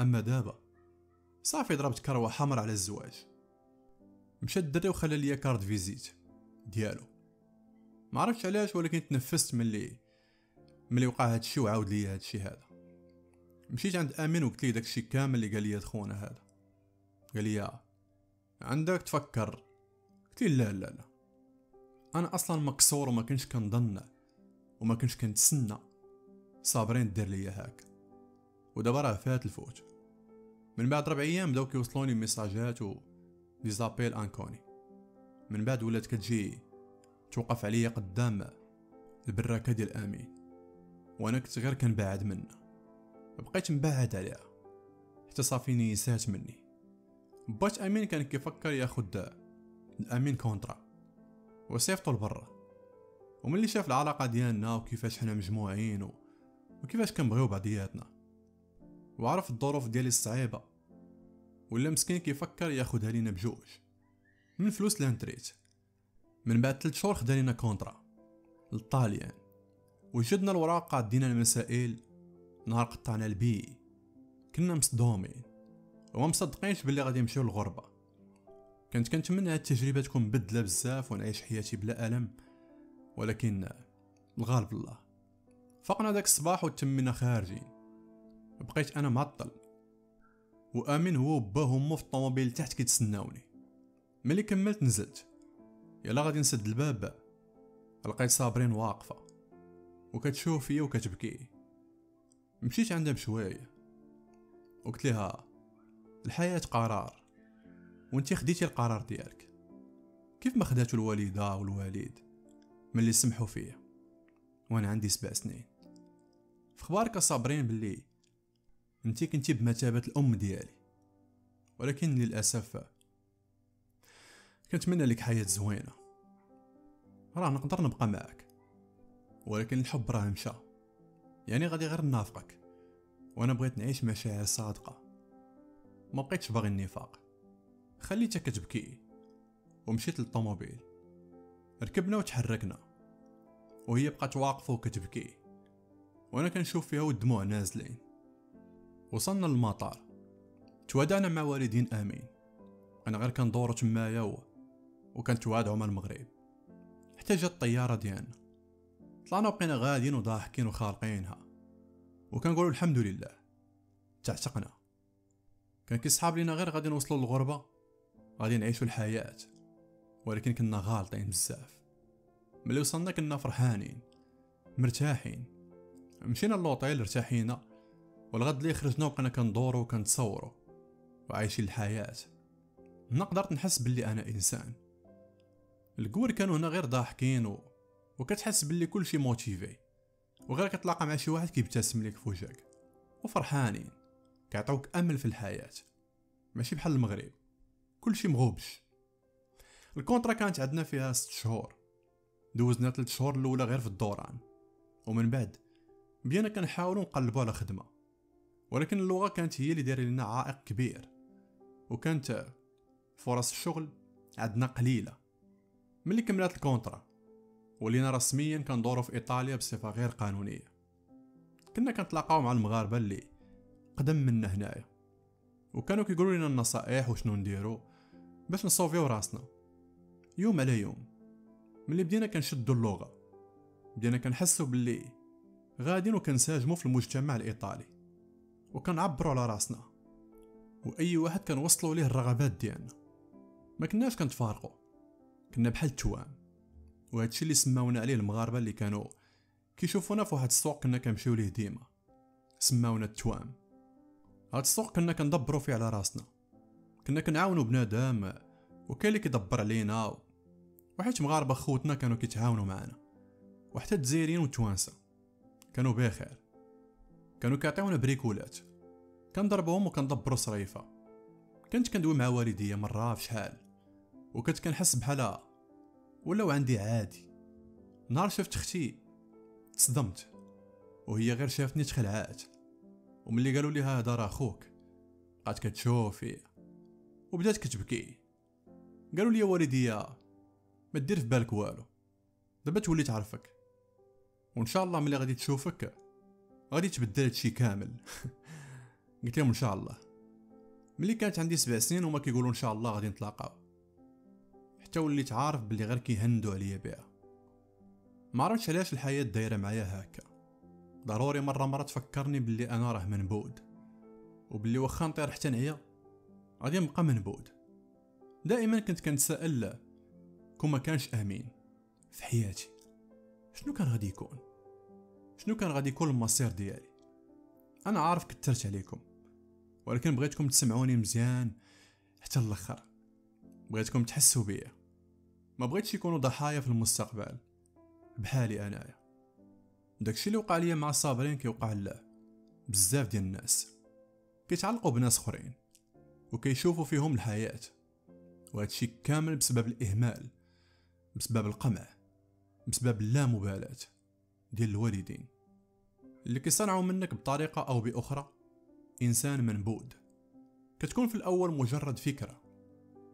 A: أما دابا صافي ضربت croix حمر على الزواج. مشى الدري وخلى ليا carte visite ديالو. ما عرفتش علاش ولكن تنفست ملي ملي وقع هادشي وعاود ليا هادشي هذا. مشيت عند آمين وقلت ليه داكشي كامل اللي قال لي خونا هذا. قال لي عندك تفكر؟ قلت لا لا لا. أنا أصلا مكسور وما كنتش كنظن وما كنتش كنتسنى صابرين دير ليا هاك ودابا راه فات الفوت. من بعد ربع أيام بداو كيوصلوني ميساجات و des appels inconnus من بعد ولات كتجي توقف عليا قدام البراكه ديال آمين. وأنا كنت غير كنبعد منها بقيت مبعد عليها. حتى صافي نيسات مني. بات أمين كان كيفكر ياخد لأمين contrat. وصيفطو لبرا. وملي شاف العلاقة ديالنا وكيفاش حنا مجموعين. وكيفاش كنبغيو بعضياتنا. وعرف الظروف ديالي الصعيبة. ولا مسكين كيفكر ياخدها لينا بجوج. من فلوس لانتريت من بعد ثلاث شهور خدا لينا contrat. للطاليان وجدنا الوراق عدينا المسائل نهار قطعنا البي. كنا مصدومين. وما مصدقينش باللي غادي نمشيو للغربة. كنت كنتمنى هاد التجربة تكون مبدلة بزاف ونعيش حياتي بلا ألم. ولكن الغالب الله فقنا داك الصباح وتمينا خارجين. بقيت أنا معطل. وأمين هو وباه وامو في الطوموبيل تحت كيتسناوني. ملي كملت نزلت. يلا غادي نسد الباب. لقيت صابرين واقفة. وكتشوف فيا وكتبكي. مشيت عندها بشويه وقلت لها الحياة قرار وانت خديتي القرار ديالك. كيف ما خداتو الوالدة والوالد ملي سمحوا فيا وأنا عندي سبع سنين. في أخبارك صابرين باللي انتي كنتي بمثابة الأم ديالي. ولكن للأسف كنتمنى لك حياة زوينة. راه نقدر نبقى معك ولكن الحب راه مشى. يعني غادي غير نافقك وأنا بغيت نعيش مشاعر صادقة. ما بقيتش باغي النفاق. خليتها كتبكي. ومشيت للطوموبيل. ركبنا وتحركنا. وهي بقات واقفة وكتبكي. وأنا كنشوف فيها والدموع نازلين. وصلنا للمطار. توادعنا مع والدين آمين. أنا غير كندورو تمايا و... وكنتوادعو مع المغرب. حتى جات الطيارة ديالنا. طلعنا وبقينا غاديين وضاحكين وخالقينها وكنقولوا الحمد لله. تعتقنا. كان كيصحاب لينا غير غادي نوصلوا للغربة غادي نعيشوا الحياة. ولكن كنا غالطين بزاف. ملي وصلنا كنا فرحانين مرتاحين. مشينا للوطيل ارتاحينا. والغد اللي خرجنا وبقينا كندورو وكنتصورو. وعايشين الحياة. هنا قدرت نحس باللي أنا إنسان. الكور كانوا هنا غير ضاحكين. وكتحس باللي كلشي motivé وغير كتلاقى مع شي واحد كيبتسم لك فوجهك وفرحانين. كيعطوك أمل في الحياة. ماشي بحال المغرب. كلشي مغوبش. ال contrat كانت عندنا فيها ست شهور. دوزنا ثلاث شهور الأولى غير في الدوران. ومن بعد بدينا كنحاولوا نقلبوا على خدمه ولكن اللغة كانت هي اللي دايرة لنا عائق كبير. وكانت فرص الشغل عندنا قليلة. ملي كملات الكونترا. ولينا رسميا كندورو في إيطاليا بصفة غير قانونية. كنا كنتلاقاو مع المغاربة اللي قدم منا هنايا. وكانوا كيقولوا لنا النصائح وشنو نديرو باش نصوفيو راسنا. يوم على يوم ملي بدينا كنشدو اللغة بدينا كنحسو باللي غاديين وكنساجمو في المجتمع الإيطالي وكنعبروا على راسنا. وأي واحد كنوصلوا ليه الرغبات ديالنا. ما كناش كنتفارقوا كنا بحال التوام. وهادشي اللي سماونا عليه المغاربة اللي كانوا كيشوفونا في واحد السوق كنا كنمشيو ليه ديما. سماونا التوام. هاد السوق كنا كندبروا فيه على راسنا. كنا كنعاونوا بنادم وكاين اللي كيدبر علينا وحيت مغاربة خوتنا كانوا كيتعاونوا معنا وحتى الجزائريين والتوانسة كانوا بخير. كانوا كيعطيونا بريكولات. كنضربهم وكندبروا صريفة. كنت كندوي مع والديا مرة في شحال. وكنت كنحس بحال ولاو عندي عادي. نهار شفت أختي تصدمت. وهي غير شافتني تخلعات وملي قالوا لي هذا راه خوك بقات كتشوف فيا وبدات كتبكي. قالوا لي والديا ما دير في بالك والو. دابا تولي تعرفك. وإن شاء الله ملي غادي تشوفك غادي تبدل هادشي كامل. قلت لهم إن شاء الله. ملي كانت عندي سبع سنين وما كيقولوا إن شاء الله غادي نتلاقاو. حتى وليت عارف بلي غير كيهندوا عليا بها ما عرفتش علاش الحياة دايرة معايا هكا. ضروري مرة مرة تفكرني بلي أنا راه منبود وبلي واخا نطير حتى نعيا غادي نبقى منبود دائما كنت كنتسائل كون ما كانش آمين في حياتي شنو كان غادي يكون؟ شنو كان غادي يكون المصير ديالي؟ أنا عارف كثرت عليكم ولكن بغيتكم تسمعوني مزيان حتى الأخر. بغيتكم تحسوا بيا. ما بغيتش يكونوا ضحايا في المستقبل. بحالي أنايا. داكشي اللي وقع ليا مع الصابرين كيوقع له بزاف ديال الناس. كيتعلقوا بناس أخرين. وكيشوفوا فيهم الحياة. وهادشي كامل بسبب الإهمال. بسبب القمع. بسبب اللامبالاة. ديال الوالدين. اللي كيصنعوا منك بطريقة أو بأخرى. إنسان منبود كتكون في الأول مجرد فكرة.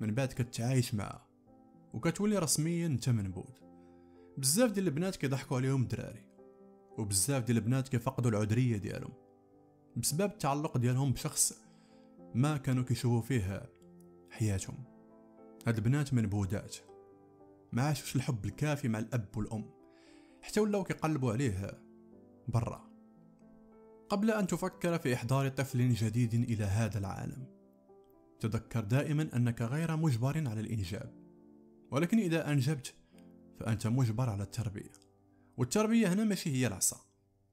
A: من بعد كتعايش معها. وكتولي رسميا انت منبود بزاف ديال البنات كيضحكوا عليهم الدراري وبزاف ديال البنات كيفقدوا العذرية ديالهم بسبب التعلق ديالهم بشخص ما كانوا كيشوفوا فيه حياتهم. هاد البنات منبودات ما عاشوش الحب الكافي مع الأب والأم حتى ولاو كيقلبوا عليه برا. قبل أن تفكر في إحضار طفل جديد إلى هذا العالم تذكر دائما أنك غير مجبر على الإنجاب. ولكن إذا أنجبت فأنت مجبر على التربية. والتربية هنا ماشي هي العصا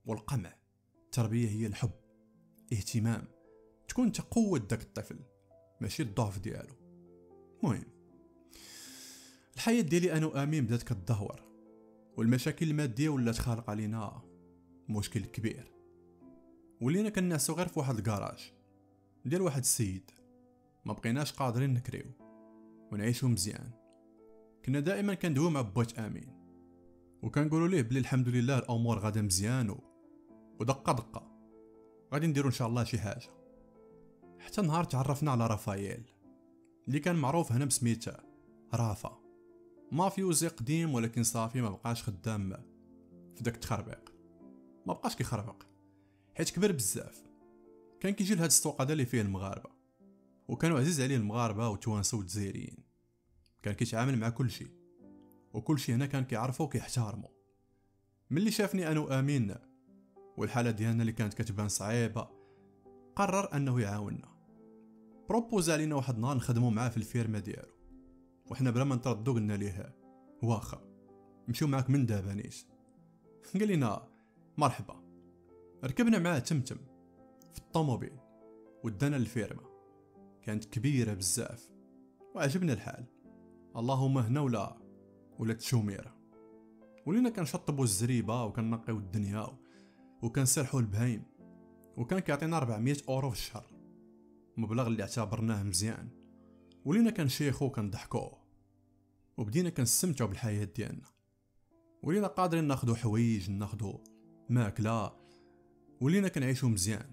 A: والقمع. التربية هي الحب اهتمام. تكون تقوة داك الطفل ماشي الضعف ديالو. مهم. الحياة ديالي أنا وأمين بدات كتدهور والمشاكل المادية ولات خالق علينا مشكل كبير. ولينا كنعسو غير في واحد الكراج ديال واحد السيد. ما بقيناش قادرين نكريو ونعيشو مزيان. كنا دائما كندويو مع بوات آمين. وكنقولوا ليه بلي الحمد لله الأمور غادا مزيان. ودقة دقة. غادي نديرو إن شاء الله شي حاجة. حتى نهار تعرفنا على رافائيل اللي كان معروف هنا بسميت رافا. مافيوزي قديم ولكن صافي ما بقاش خدام في داك التخربيق. ما بقاش كيخربق. حيت كبر بزاف. كان كيجي لهاد السوق هذا اللي فيه المغاربة. وكانوا عزيز عليه المغاربة والتوانسه والجزائريين كان كيتعامل مع كل شيء. وكل شيء هنا كان كيعرفو وكيحتارمو ملي شافني أنا وأمين والحالة ديالنا اللي كانت كتبان صعيبة قرر أنه يعاوننا. propose علينا واحد النهار نخدمو معاه في الفيرما ديالو. وحنا بلا ما نتردو قلنا ليه واخا نمشيو معاك من دابا نيت. قال مرحبا. ركبنا معاه تمتم في الطوموبيل ودانا للفيرما. كانت كبيرة بزاف. وعجبنا الحال. اللهم هنا ولا ولا تشوميرة ولينا كنشطبو الزريبة وكننقيو الدنيا وكنسرحو البهايم وكان كيعطينا 400 أورو في الشهر. مبلغ اللي اعتبرناه مزيان. ولينا كنشيخو وكنضحكو وبدينا كنستمتعو بالحياة ديالنا. ولينا قادرين ناخدو حوايج ناخدو ماكلة ولينا كنعيشو مزيان.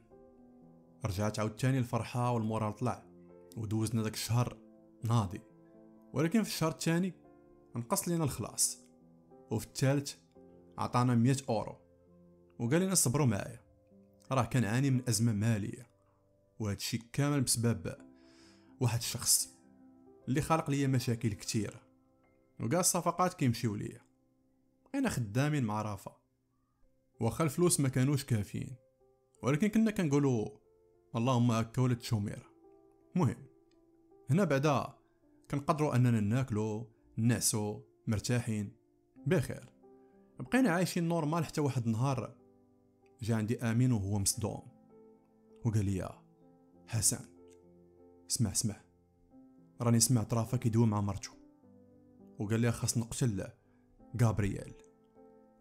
A: رجعت عاوتاني الفرحة والمورال طلع ودوزنا داك الشهر ناضي. ولكن في الشهر الثاني نقص لينا الخلاص. وفي الثالث عطانا مية أورو. وقال لنا صبروا معايا. راه كنعاني من أزمة مالية. وهادشي كامل بسبب واحد الشخص اللي خلق ليا مشاكل كتيرة وكاع الصفقات كيمشيو ليا. بقينا خدامين مع رافا. واخا الفلوس ما كانوش كافيين. ولكن كنا كنقولوا اللهم هكا ولد شومير. مهم. هنا بعدا كنقدروا أننا ناكلو نعسو مرتاحين. بخير. بقينا عايشين normal حتى واحد النهار. جا عندي آمين وهو مصدوم. وقال لي حسن اسمع اسمع. راني سمعت رافا كيدوي مع مرتو. وقال لي خاص نقتل غابرييل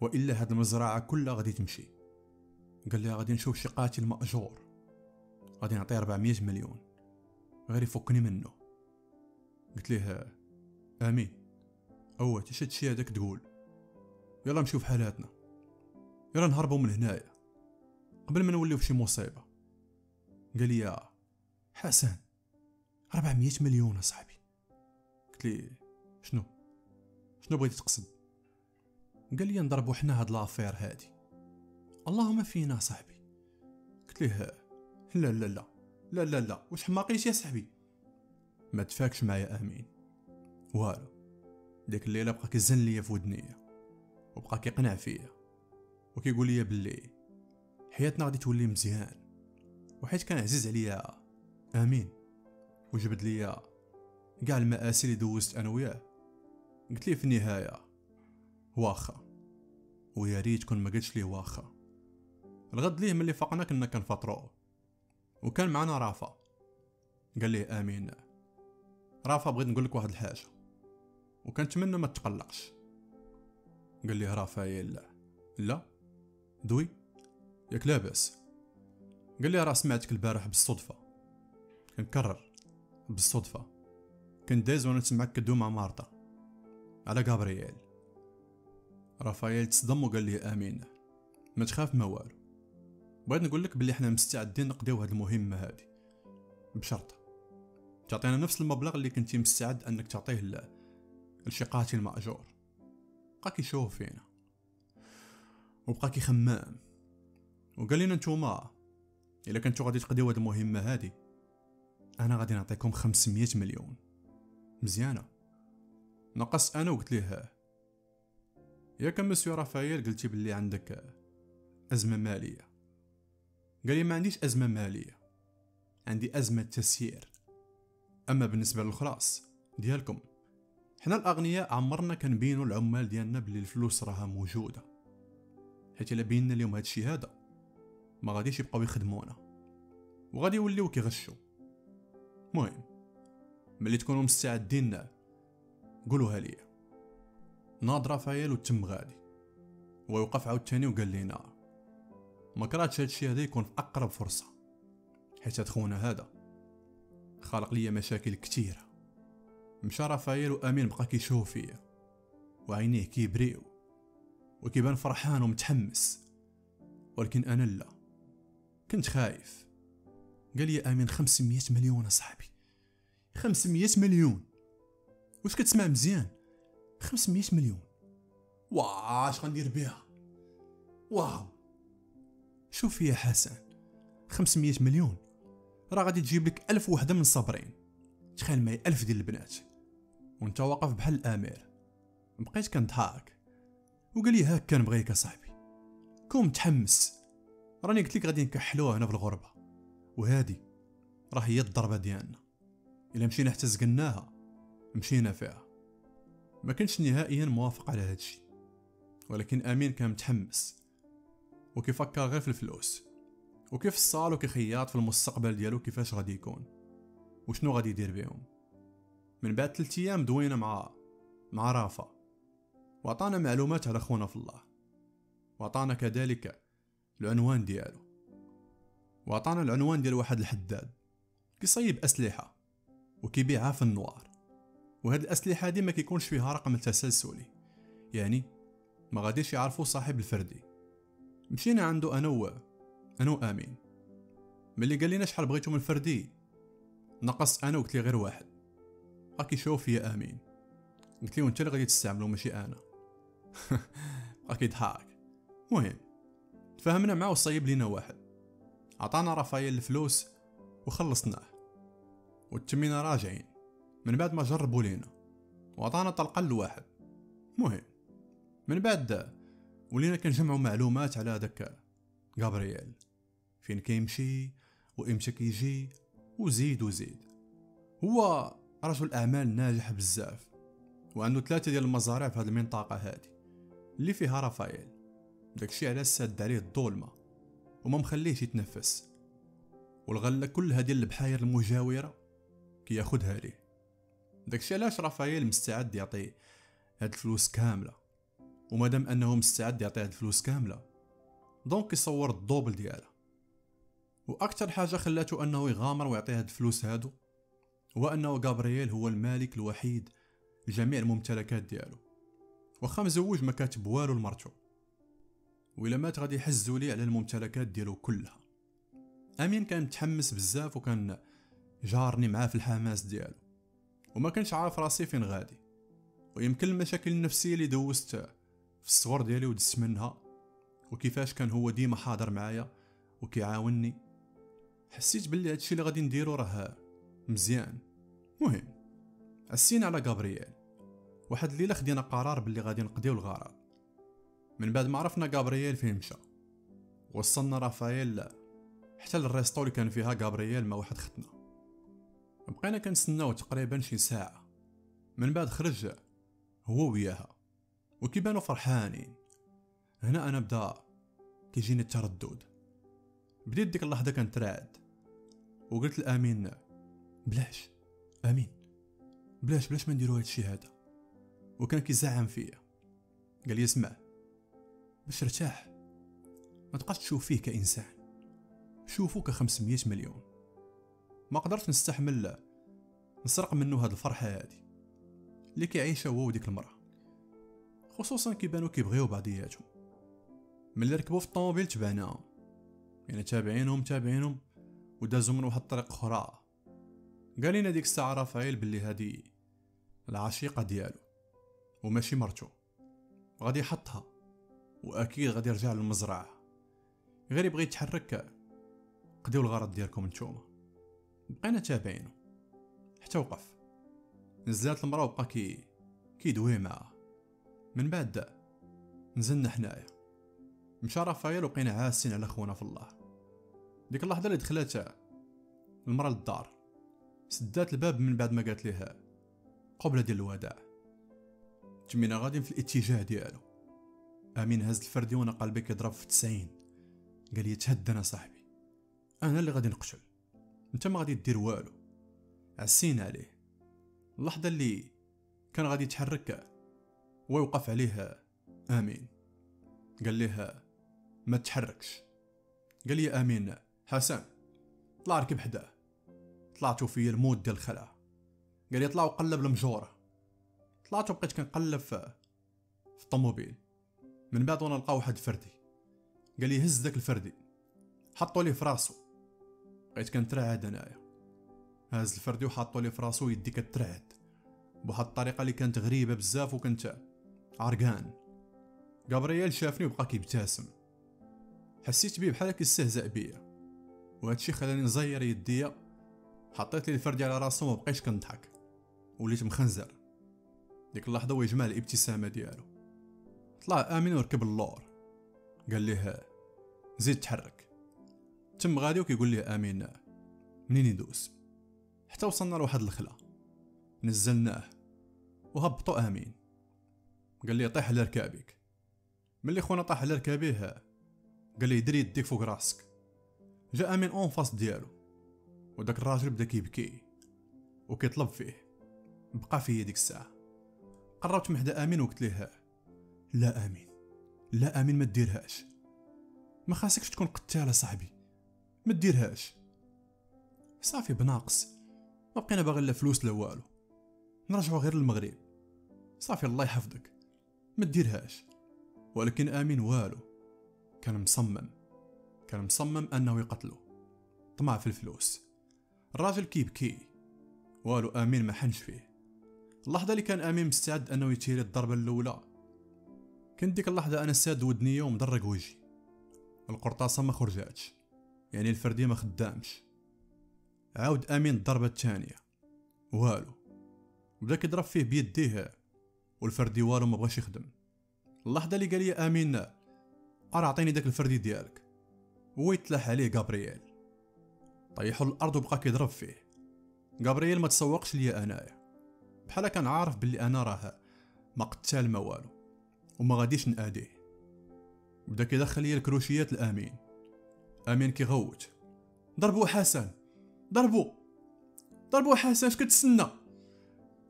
A: وإلا هاد المزرعة كلها غادي تمشي. قال لي غادي نشوف شي قاتل مأجور. غادي نعطيه 400 مليون. غير يفكني منه. قلت ليه آمين. اوه اش هادشي هذاك تقول يلا نمشيو في حالاتنا. يلا نهربوا من هنايا قبل ما نوليو في شي مصيبة. قال لي حسن 400 مليون أصاحبي. قلت لي شنو؟ شنو بغيتي تقصد؟ قال لي نضربوا حنا هاد l'affaire هادي. اللهم فينا صاحبي قلت ليه لا لا لا لا لا لا واش حماقيش يا صاحبي؟ ما تفاكش معايا آمين. والو ديك الليلة بقى كيزن ليا في ودنيا وبقى كيقنع فيا وكيقول لي باللي حياتنا غادي تولي مزيان وحيت كان عزيز عليا آمين. وجبد ليا كاع المآسي اللي دوزت أنا وياه. قلت لي في النهاية؟ واخا. ويا ريت كون ما قلتش ليه واخا. الغد ليه ملي فقنا كنا كنفطرو وكان معنا رافا. قال ليه آمين. رافا بغيت نقول لك واحد الحاجة. وكنتمنى ما تقلقش. قال لي رافائيل لا. لا. دوي. ياك لاباس. قال لي راه سمعتك البارح بالصدفة. كنكرر. بالصدفة. كنت دايز وأنا نسمعك كدوي مع مارتا. على غابرييل. رافائيل تصدم وقال لي آمين. ما تخاف ما والو. بغيت نقول لك بلي حنا مستعدين نقضيو هاد المهمة هادي. بشرط تعطينا نفس المبلغ اللي كنتي مستعد أنك تعطيه لشي قاتل ماجور بقى كيشوف فينا. وبقى كيخمام وقال لنا نتوما إلا كنتو غادي تقضيو هاد المهمة هادي أنا غادي نعطيكم 500 مليون. مزيانة. نقص أنا وقلت ليه ياك مسيو رافائيل قلتي بلي عندك أزمة مالية. قال لي ما عنديش أزمة مالية. عندي أزمة تسيير. أما بالنسبة للخلاص ديالكم. حنا الأغنياء عمرنا كنبينوا العمال ديالنا بلي الفلوس راها موجودة. حيت إلا بينا لهم هاد الشيء هذا ما غاديش يبقاو يخدمونا. وغادي يوليو كيغشوا. مهم ملي تكونوا مستعدين قولوها ليا ناض رافائيل وتم غادي. ويوقف عاوتاني وقال لينا ما كرهتش هادشي هذا يكون في أقرب فرصة. حيت هاد خونا هذا خلق ليا مشاكل كتيرة. مشى رافائيل وأمين بقى كيشوف فيا وعينيه كيبريو. وكيبان فرحان ومتحمس. ولكن أنا لا. كنت خايف. قال لي أمين 500 مليون أصاحبي. 500 مليون. واش كتسمع مزيان؟ 500 مليون. واش غندير بها؟ واو. شوف يا حسن. 500 مليون. راه غادي تجيب لك ألف وحدة من الصابرين. تخيل معايا ألف ديال البنات. وانت واقف بحال الأمير. بقيت كنضحك. وقال لي هاك كنبغيك أصاحبي. كون متحمس. راني قلت لك غادي نكحلوها هنا في الغربة. وهادي راه هي الضربة ديالنا. إلا مشينا حتى زقناها مشينا فيها. ما كنتش نهائيا موافق على هادشي. ولكن أمين كان متحمس. وكيفكر غير في الفلوس. وكيف الصال وكيخياط في المستقبل ديالو كيفاش غادي يكون؟ وشنو غادي يدير بهم؟ من بعد ثلاث أيام دوينا مع مع رافا. وعطانا معلومات على خونا في الله. وعطانا كذلك العنوان ديالو. وعطانا العنوان ديال واحد الحداد. كيصيب أسلحة. وكيبيعها في النوار. وهاد الأسلحة هادي ما كيكونش فيها رقم تسلسلي يعني ما غاديش يعرفوا صاحب الفردي. مشينا عنده أنا أنا وامين ملي قال لنا شحال بغيتو من فردي نقص أنا وقلت لي غير واحد. راكي شوف يا آمين. قلت لي وأنت اللي غادي تستعملو ماشي أنا. راكي يضحك المهم تفاهمنا معاه وصيب لينا واحد. عطانا رافائيل الفلوس وخلصناه. وتمينا راجعين. من بعد ما جربوا لينا. وعطانا طلقة لواحد. مهم. من بعد ولينا كنجمعوا معلومات على هذاك غابرييل فين كيمشي وامتى كيجي وزيد وزيد. هو رجل اعمال ناجح بزاف وعنده ثلاثة ديال المزارع في هذه المنطقة هذه اللي فيها رافائيل. داكشي علاش ساد عليه الظلمة وما مخليهش يتنفس. والغلة كلها ديال البحاير المجاورة كياخدها ليه. داكشي علاش رافائيل مستعد يعطي هاد الفلوس كاملة؟ ومادام أنه مستعد يعطي هاد الفلوس كاملة donc يصور ال double ديالها. وأكثر حاجة خلاته أنه يغامر ويعطي هاد الفلوس هادو هو انه غابرييل هو المالك الوحيد لجميع الممتلكات ديالو واخا مزوج ما كاتب والو لمرتو وإلا مات غادي يحزوا ليه على الممتلكات ديالو كلها. أمين كان متحمس بزاف وكان جارني معاه في الحماس ديالو وما كانش عارف راسي فين غادي. ويمكن المشاكل النفسية اللي دوزت في الصغر ديالي ودزت منها وكيفاش كان هو ديما حاضر معايا وكيعاونني. حسيت باللي هادشي اللي غادي نديرو راه مزيان. مهم. عسينا على غابرييل. واحد الليلة خدينا قرار باللي غادي نقضيو الغرض. من بعد ما عرفنا غابرييل فين مشى. وصلنا رافائيل حتى لل resto اللي كان فيها غابرييل مع واحد ختنا. بقينا كنستناو تقريبا شي ساعة. من بعد خرج هو وياها. وكيبانو فرحانين. هنا أنا بدا كيجيني التردد. بديت ديك اللحظة كنترعد. وقلت لأمين بلاش. آمين. بلاش بلاش ما نديرو هادشي هذا. وكان كيزعم فيا. قال لي اسمع باش ارتاح ما تبقاش تشوف فيه كإنسان. شوفو ك 500 مليون. ما قدرت نستحمل نسرق منه هاد الفرحة هادي. اللي كيعيشها هو وديك المرأة. خصوصا كيبانو كيبغيو بعضياتهم. ملي ركبوا في الطوموبيل تبعناهم يعني تابعينهم تابعينهم. ودازو من واحد الطريق أخرى قال لنا ديك الساعة رافائيل باللي هادي العشيقة ديالو. وماشي مرتو. غادي يحطها. وأكيد غادي يرجع للمزرعة. غير يبغي يتحرك. قديو الغرض ديالكم نتوما بقينا تابعينه حتى وقف. نزلات المرا وبقى كي كيدوي معاه من بعد نزلنا حنايا. مشى رافائيل وبقينا عاسين على خونا في الله. ديك اللحظة اللي دخلت المرا للدار سدات الباب من بعد ما قالت ليه قبلة ديال الوداع. تمينا غادي في الاتجاه ديالو. أمين هز الفردي وأنا قلبي كيضرب في 90 قال لي تهدنا صاحبي. أنا اللي غادي نقتل. أنت ما غادي دير والو. عسينا عليه. اللحظة اللي كان غادي يتحرك ويوقف عليه أمين. قال ليه ما تحركش قال لي أمين حسن طلع ركب حداه. طلعتو في المود ديال الخلع قال لي طلع وقلب المجوره. طلعت وبقيت كنقلب في في الطوموبيل. من بعد وأنا لقى واحد فردي. قال لي هز داك الفردي. حطوا ليه في راسو. بقيت كنترعد انايا. هاز الفردي وحطوا ليه في راسو يدي كترعد. بواحد الطريقة اللي كانت غريبة بزاف وكنت عرقان. غابرييل شافني وبقى كيبتسم. حسيت بيه بحال كيستهزأ بيا. وهادشي خلاني نزير يديا حطيت لي الفردي على راسو وما بقيتش كنضحك. وليت مخنزر. ديك اللحظة ويجمع الابتسامة ديالو. طلع آمين وركب اللور. قال ليه زيد تحرك. تم غادي وكيقول ليه آمين منين يدوس حتى وصلنا لواحد الخلا. نزلناه. وهبطوا آمين. قال لي طيح على ركابك ملي خونا طاح على ركابيه؟ قال لي دري يديك فوق راسك. جا امين en face ديالو. وداك الراجل بدا كيبكي. وكيطلب فيه. بقى فيا ديك الساعة. قربت من حدا امين وقلت ليه لا امين لا امين ما ديرهاش. ما خاصكش تكون قتال صاحبي. ما ديرهاش. صافي بناقص. ما بقينا باغي لا فلوس لا والو. نرجعو غير للمغرب. صافي الله يحفظك. ما ديرهاش. ولكن امين والو. كان مصمم. كان مصمم أنه يقتلو طمع في الفلوس. الراجل كيبكي والو آمين ما حنش فيه. اللحظة اللي كان آمين مستعد أنه يتيري الضربة الأولى. كنت ديك اللحظة أنا ساد ودنيا ومدرق وجهي. القرطاسه ما خرجاتش. يعني الفردي ما خدامش. عاود آمين الضربة الثانية. والو. بدا كيضرب فيه بيديه. والفردي والو ما بغاش يخدم. اللحظة اللي قال لي آمين ارا أعطيني داك الفردي ديالك. هو يتلاح عليه غابرييل. طيحو الأرض وبقى كيضرب فيه. غابرييل ما تسوقش ليا أنايا. بحال كان عارف باللي أنا راه ما قتال ما والو وما غاديش نآديه. بدا كيدخل ليا الكروشيات الآمين. آمين كيغوت. ضربوا حسن! ضربوا ضربوا حسن! اش كتسنى؟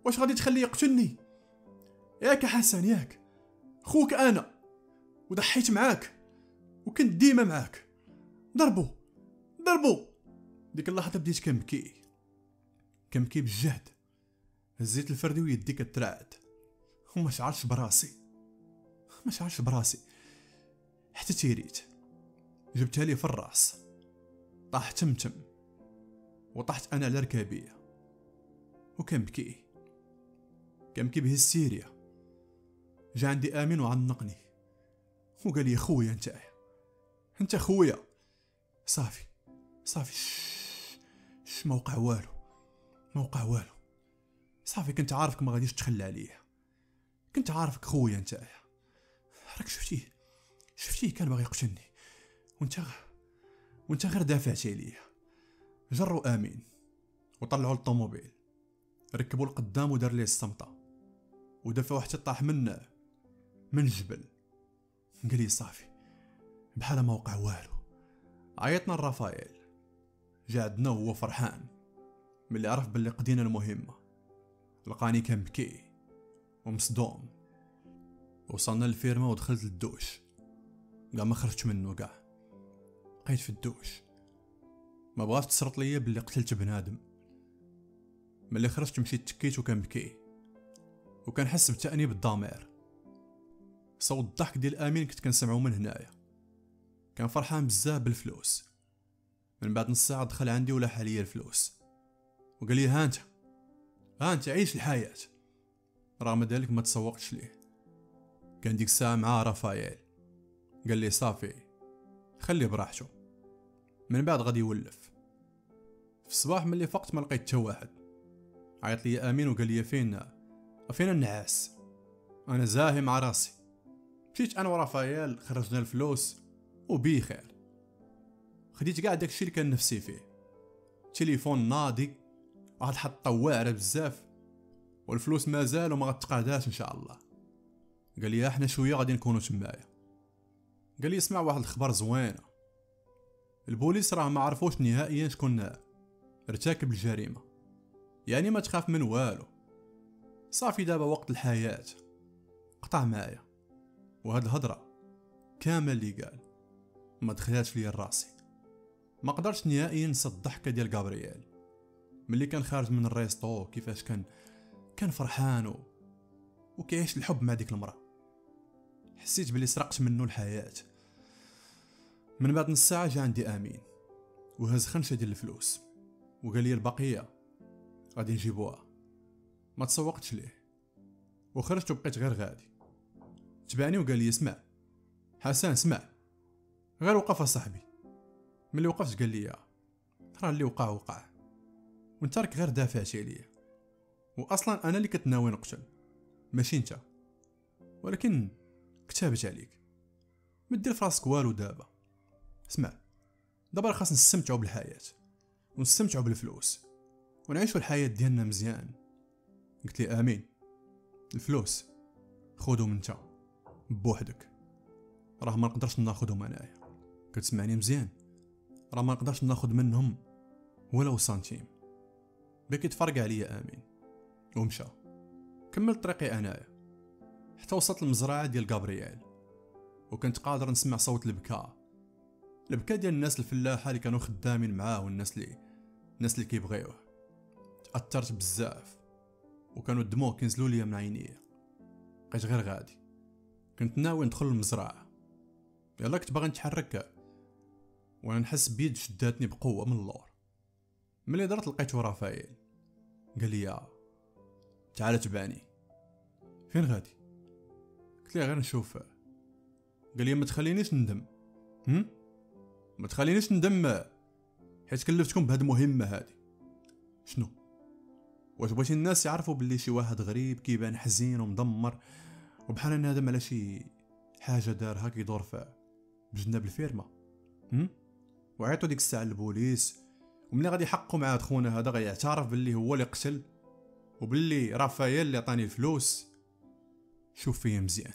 A: واش غادي تخليه يقتلني؟ ياك حسن ياك. خوك أنا. وضحيت معاك. وكنت ديما معاك. ضربوا ضربوا ديك اللحظة بديت كنبكي كنبكي بجهد. هزيت الفردي ويدي كترعد. وما شعرتش براسي ما شعرتش براسي. حتى تيريت. جبتها لي في الراس. طاح تمتم. وطحت أنا على ركابيه وكنبكي. كنبكي بهستيريا جا عندي آمين وعنقني. وقال لي خويا أنت. أنت خويا. صافي صافي. ش ما وقع والو ما وقع والو. صافي كنت عارفك ما غاديش تخلى عليا. كنت عارفك خويا انت راك شفتيه؟ شفتيه؟ كان باغي يقتلني. وانت وانت غير دافعتي عليا. جروا آمين. وطلعوا الطوموبيل ركبوا القدام ودار ليه الصمتة. ودفعوا حتى طاح من من الجبل قال لي صافي بحال ما وقع والو. عيطنا لرافائيل جا عندنا وهو فرحان ملي عرف بلي قدينا المهمة. لقاني كنبكي ومصدوم. وصلنا للفيرما ودخلت للدوش. كاع ما خرجت منه كاع بقيت في الدوش. ما بغاش تسرط ليا بلي قتلت بنادم. ملي خرجت مشيت تكيت وكنبكي وكنحس بتأنيب الضمير. صوت الضحك ديال امين كنت كنسمعو من هنايا. كان فرحان بزاف بالفلوس. من بعد نص ساعة دخل عندي ولا حاليا الفلوس. وقال لي ها أنت ها أنت عيش الحياة. رغم ذلك ما تسوقتش ليه. كان ديك الساعة مع رافائيل. قال لي صافي خليه براحته. من بعد غادي يولف. في الصباح ملي فقت ما لقيت حتى واحد. عيط لي آمين وقال لي فين فين النعاس أنا زاهي مع راسي. مشيت أنا ورافائيل خرجنا الفلوس. وبخير خديت كاع داكشي اللي كان نفسي فيه. تليفون ناضي واحد الحطه واعره بزاف والفلوس مازال وما غتقعداش إن شاء الله. قال لي إحنا شوية غادي نكونوا تمايا. قال لي اسمع واحد الخبر زوينه البوليس راه ما عرفوش نهائيا شكون ارتكب الجريمة. يعني ما تخاف من والو. صافي دابا وقت الحياة. قطع معايا. وهاد الهضرة كامل اللي قال. ما دخلاتش ليا راسي. ما قدرتش نهائيا ننسى الضحكة ديال غابرييل. ملي كان خارج من الريستو كيفاش كان كان فرحان و... وكيعيش الحب مع ديك المرأة. حسيت بلي سرقت منه الحياة. من بعد نص ساعة جا عندي آمين. وهز خنشة ديال الفلوس. وقال لي البقية غادي نجيبوها. ما تسوقتش ليه. وخرجت وبقيت غير غادي. تبعني وقال لي اسمع. حسن اسمع. غير وقف صاحبي. ملي وقفت قال لي راه اللي وقع وقع وانت راك غير دافعتي عليا. واصلا أنا اللي كنت ناوي نقتل ماشي انت. ولكن كتابت عليك. ما دير فراسك والو دابا. اسمع دابا خاص نستمتعوا بالحياة ونستمتعوا بالفلوس ونعيشوا الحياة ديالنا مزيان. قلت لي آمين. الفلوس خذهم انت بوحدك. راه ما نقدرش ناخذهم أنايا. كتسمعني مزيان. راه ما نقدرش ناخذ منهم ولو سنتيم. بكي تفرق عليا آمين. ومشى. كملت طريقي أنايا. حتى وصلت المزرعه ديال غابرييل وكنت قادر نسمع صوت البكاء. البكاء ديال الناس الفلاحة اللي كانوا خدامين معاه والناس اللي الناس اللي كيبغيوه. تأثرت بزاف. وكانوا الدموع كينزلوا ليا من عينيا بقيت غير غادي. كنت ناوي ندخل المزرعه يلا كنت باغي نتحرك. وأنا نحس بيد شداتني بقوة من اللور. ملي درت لقيتو رافائيل قال لي تعال تبعني. فين غادي؟ قلت ليه غير نشوف. قال لي ما تخلينيش ندم. هم؟ ما تخلينيش ندم؟ حيت كلفتكم بهاد المهمة هادي. شنو؟ واش بغيتي الناس يعرفوا باللي شي واحد غريب كيبان حزين ومدمر وبحال نادم على شي حاجة دارها كيدور في بجناب الفيرما. هم؟ وعيطوا ديك الساعة للبوليس وملي غادي يحققوا مع خونا هذا غيعترف باللي هو اللي قتل وباللي رافائيل اللي عطاني الفلوس. شوف فيا مزيان.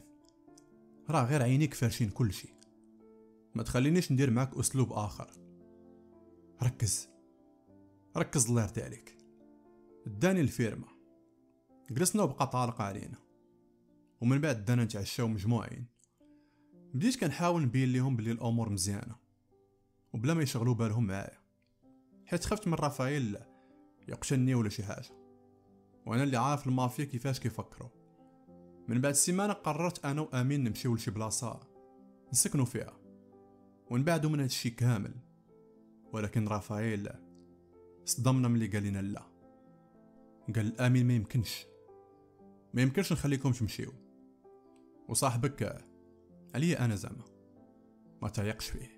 A: راه غير عينيك فارشين كلشي. ما تخلينيش ندير معاك أسلوب آخر. ركز. ركز الله يرضي عليك. داني الفيرما. جلسنا وبقى طالق علينا. ومن بعد دانا نتعشاو مجموعين. بديت كنحاول نبين ليهم بلي الأمور مزيانة. وبلا ما يشغلوا بالهم معايا. حيت خفت من رافائيل يقتلني ولا شي حاجة. وأنا اللي عارف المافيا كيفاش كيفكروا من بعد سيمانه قررت أنا وأمين نمشيو لشي بلاصة نسكنوا فيها. ونبعدوا من هادشي كامل. ولكن رافائيل صدمنا ملي قال لنا لا. قال أمين ما يمكنش. ما يمكنش نخليكم تمشيو. وصاحبك عليا أنا زعما. ما تايقش فيه.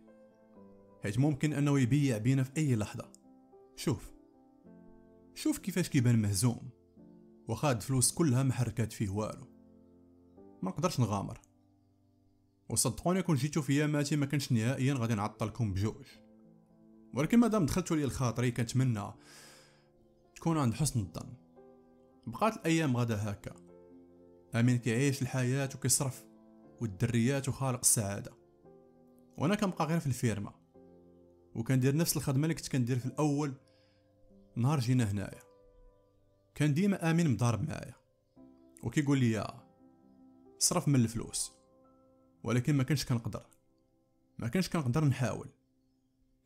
A: حيت ممكن أنه يبيع بينا في أي لحظة. شوف. شوف كيفاش كيبان مهزوم. وخاد فلوس كلها ما حركات فيه والو. ما نقدرش نغامر. وصدقوني كون جيتو في ياماتي ما كنتش نهائيا غادي نعطلكم بجوج. ولكن مادام دخلتوا لي الخاطري كنتمنى تكونوا عند حسن الظن. بقات الأيام غدا هكا. آمين كيعيش الحياة وكيصرف. والدريات وخالق السعادة. وأنا كنبقى غير في الفيرما. وكندير نفس الخدمة اللي كنت كندير في الأول. نهار جينا هنايا. كان ديما آمين مضارب معايا. وكيقول لي صرف من الفلوس. ولكن ما كنتش كنقدر. ما كنتش كنقدر نحاول.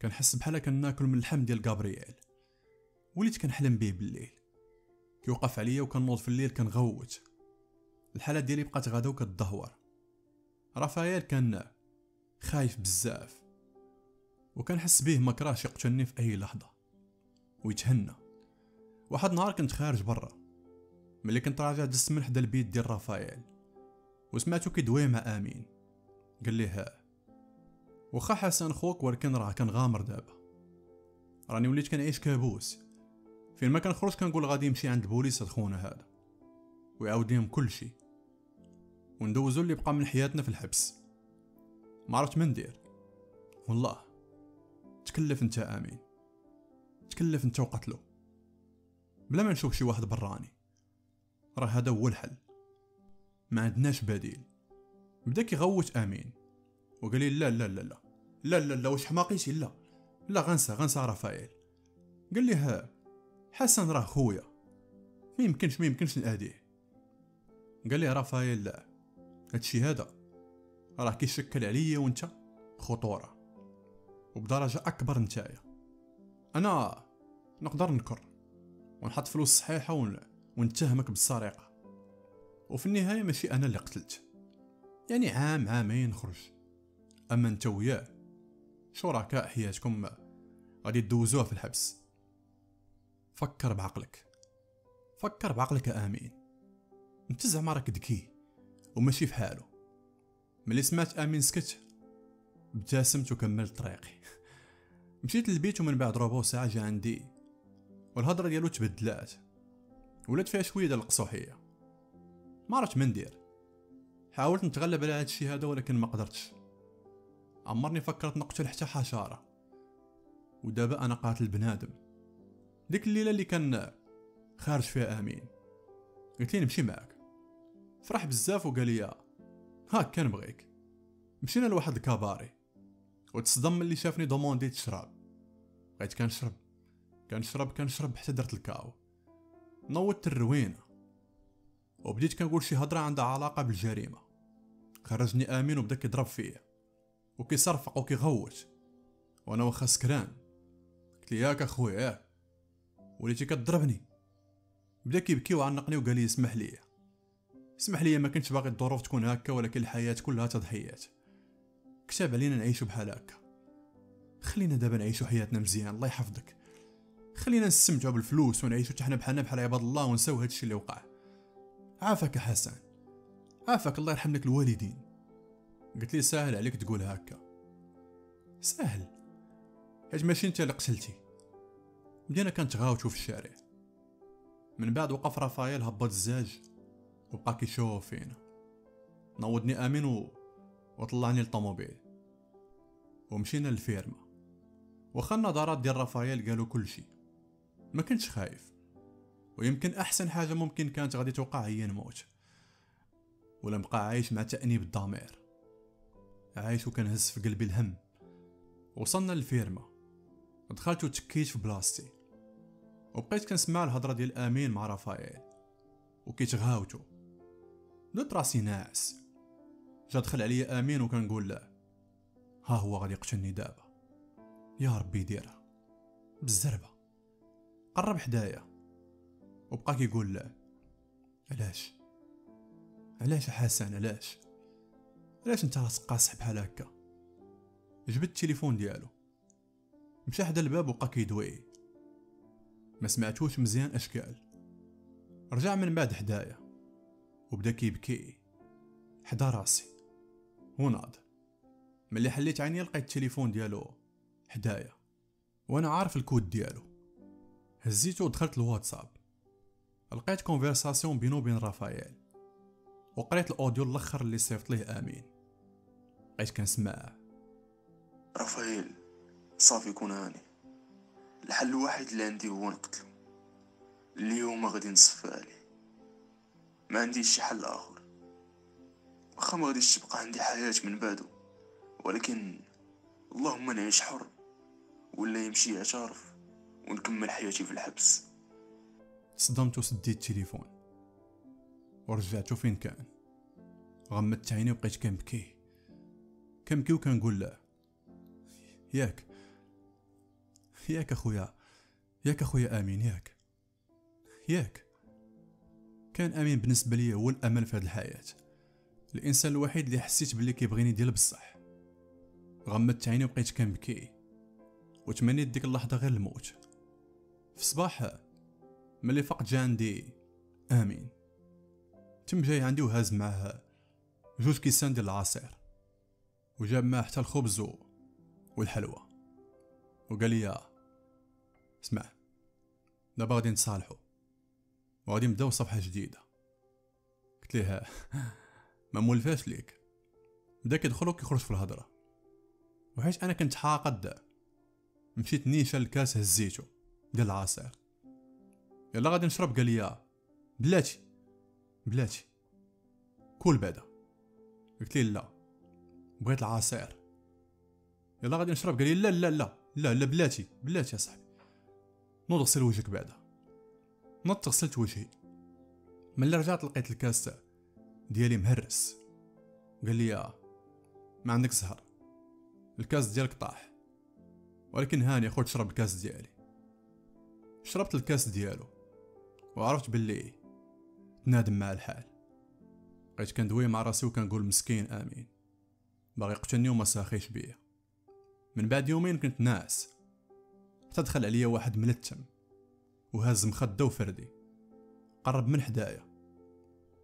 A: كنحس بحال كناكل من اللحم ديال غابرييل وليت كنحلم بيه بالليل. كيوقف عليا وكنوض في الليل كنغوت. الحاله ديالي بقات غادا وكتدهور. رافائيل كان خايف بزاف. وكنحس بيه ما كراهش يقتلني في أي لحظة. ويتهنى. واحد نهار كنت خارج برا. ملي كنت راجع دزت من حدا البيت ديال رافائيل. وسمعتو كيدوي مع آمين. قال لي ها. واخا حسن خوك ولكن راه كنغامر دابا. راني وليت كنعيش كابوس. فين ما كنخرج كنقول غادي نمشي عند البوليس هاد خونا هذا. ويعاود ليهم كل شيء. وندوزو اللي بقى من حياتنا في الحبس. ما عرفت ما ندير. والله. تكلف انت آمين. تكلف انت وقتلو بلا ما نشوف شي واحد براني راه هذا هو الحل. ما عندناش بديل. بدا كيغوت آمين. وقال لي لا لا لا لا. لا لا لا واش حماقيتي لا. لا غنسى غنسى رافائيل. قال لي ها حسن راه خويا. ما يمكنش ما يمكنش نأديه. قال لي رافائيل لا. هادشي هذا. راه كيشكل عليا وانت خطورة. وبدرجة أكبر نتايا أنا نقدر نكر ونحط فلوس صحيحة ون... ونتهمك بالسرقة. وفي النهاية ماشي أنا اللي قتلت. يعني عام عامين نخرج. أما أنت وياه شركاء حياتكم غادي تدوزوها في الحبس. فكر بعقلك. فكر بعقلك آمين. أنت زعما راك ذكي وماشي في حاله. ملي سمعت آمين سكت ابتسمت وكملت طريقي. مشيت للبيت ومن بعد ربع ساعة جا عندي والهضرة ديالو تبدلات. ولات فيها شوية ديال القصوحية. ما عرفت ما ندير. حاولت نتغلب على هادشي هذا ولكن ما قدرتش. عمرني فكرت نقتل حتى حشرة ودابا أنا قاتل بنادم. ديك الليلة اللي كان خارج فيها آمين. قلت لي نمشي معاك؟ فرح بزاف وقال لي هاك كنبغيك مشينا لواحد ال cabaret وتصدم ملي شافني دومونديت شراب بقيت كنشرب. كنشرب كنشرب حتى درت ال KO. نوضت الروينة. وبديت كنقول شي هضرة عندها علاقة بالجريمة. خرجني آمين وبدا كيضرب فيا. وكيصرفق وكيغوت. وأنا واخا سكران. قلت لي ياك أخويا. ياك وليتي كضربني بدا كيبكي وعنقني وقال لي اسمح لي. اسمح لي ما كنتش باغي الظروف تكون هكا ولكن الحياة كلها تضحيات. كتاب علينا نعيشو بحال هكا خلينا دابا نعيشو حياتنا مزيان الله يحفظك. خلينا نستمتعوا بالفلوس ونعيشو حتى حنا بحالنا بحال عباد الله ونساو هادشي اللي وقع. عافاك حسن. عافاك الله يرحم لك الوالدين. قلت لي ساهل عليك تقول هكا. ساهل. حيت ماشي انت اللي قتلتي. بدينا كنتغاوتو في الشارع. من بعد وقف رافائيل هبط الزاج وبقى كيشوف فينا نوضني آمين و... وطلعني للطوموبيل ومشينا للفيرما. واخا النظارات ديال رافائيل قالوا كل شيء. ما كنتش خايف. ويمكن أحسن حاجة ممكن كانت غادي توقع هي نموت ولا نبقى عايش مع تأنيب الضمير. عايش وكنهز في قلبي الهم. وصلنا للفيرما. دخلت وتكيت في بلاصتي. وبقيت كنسمع الهضرة ديال آمين مع رافائيل. وكيتغاوتو درت راسي ناعس. جا دخل عليا آمين وكنقول له ها هو غادي يقتلني دابا. يا ربي ديرها. بالزربة. قرب حدايا. وبقى كيقول له علاش؟ علاش حسن؟ علاش؟ علاش انت راسك قاصح بحال هكا؟ جبت التليفون ديالو. مشى حدا الباب وبقى كيدوي. ما سمعتوش مزيان أشكال. رجع من بعد حدايا. وبدا كيبكي. حدا راسي. وناض ملي حليت عيني لقيت التليفون ديالو حدايا وأنا عارف الكود ديالو. هزيتو ودخلت الواتساب. لقيت conversation بينو وبين رافائيل. وقريت ال audio الأخر اللي صيفط ليه آمين. بقيت كنسمع.
C: رافائيل صافي كون هاني. الحل الوحيد اللي عندي هو نقتلو. اليوم غادي نصفى عليه ما عنديش شي حل آخر. واخا ما غاديش تبقى عندي حياة من بعدو. ولكن اللهم نعيش حر ولا يمشي اعترف ونكمل حياتي في الحبس.
A: صدمت وسديت التليفون. ورجعتو فين كان؟ غمضت عيني وبقيت كنبكي. كنبكي وكنقول له ياك ياك أخويا ياك أخويا آمين ياك ياك. كان آمين بالنسبة لي هو الأمل في هذه الحياة. الإنسان الوحيد اللي حسيت بلي كيبغيني ديال بصح. غمضت عيني وبقيت كنبكي. وتمنيت ديك اللحظة غير الموت. في الصباح ملي فقت جا عندي. آمين. تم جاي عندي وهاز معاه. جوج كيسان ديال العصير. وجاب معاه حتى الخبز والحلوى وقال لي اسمع دابا غادي نتصالحوا وغادي نبداو صفحة جديدة. قلت ليه؟ ما مولفاش ليك. بدا كيدخل وكيخرج في الهضرة. وحيت أنا كنت حاقد مشيت نيشان الكاس هزيتو ديال العصير. يلا غادي نشرب؟ قال لي بلاتي. بلاتي. كول بعدا. قلت لي لا. بغيت العصير. يلا غادي نشرب؟ قال لي لا لا لا. لا لا بلاتي. بلاتي يا صاحبي. نوض غسل وجهك بعدا. نضت غسلت وجهي. ملي رجعت لقيت الكاس ديالي مهرس. قال لي ما عندك زهر الكاس ديالك طاح. ولكن هاني خذ شرب الكاس ديالي. شربت الكاس ديالو. وعرفت باللي تنادم مع الحال. بقيت كندوي مع راسي وكنقول مسكين آمين. باغي يقتلني وما ساخيش بيا. من بعد يومين كنت ناعس حتى دخل عليا واحد ملتم. وهز مخدة وفردي. قرب من حدايا.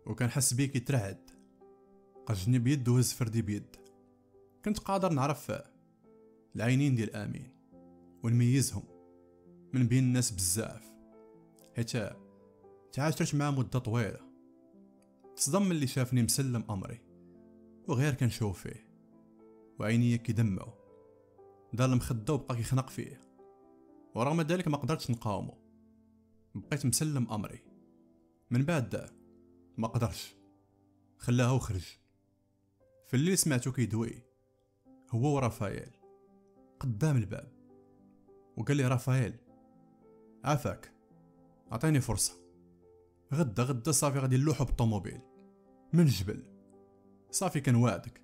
A: وكان حس بيه كيترعد قجني بيد وهز فردي بيد كنت قادر نعرف العينين ديال آمين ونميزهم من بين الناس بزاف. حيت تعاشرت معاه مدة طويلة. تصدم اللي شافني مسلم أمري وغير كنشوف فيه. وعينيا كيدمعو دار المخدة وبقى كيخنق فيه. ورغم ذلك ما قدرتش نقاومو. بقيت مسلم أمري. من بعد ما قدرش. خلاها وخرج. في الليل سمعتو كيدوي. هو ورافائيل. قدام الباب. وقال لي رافائيل عافاك. عطيني فرصة. غدا غدا صافي غادي نلوحو بالطوموبيل. من الجبل صافي كنوعدك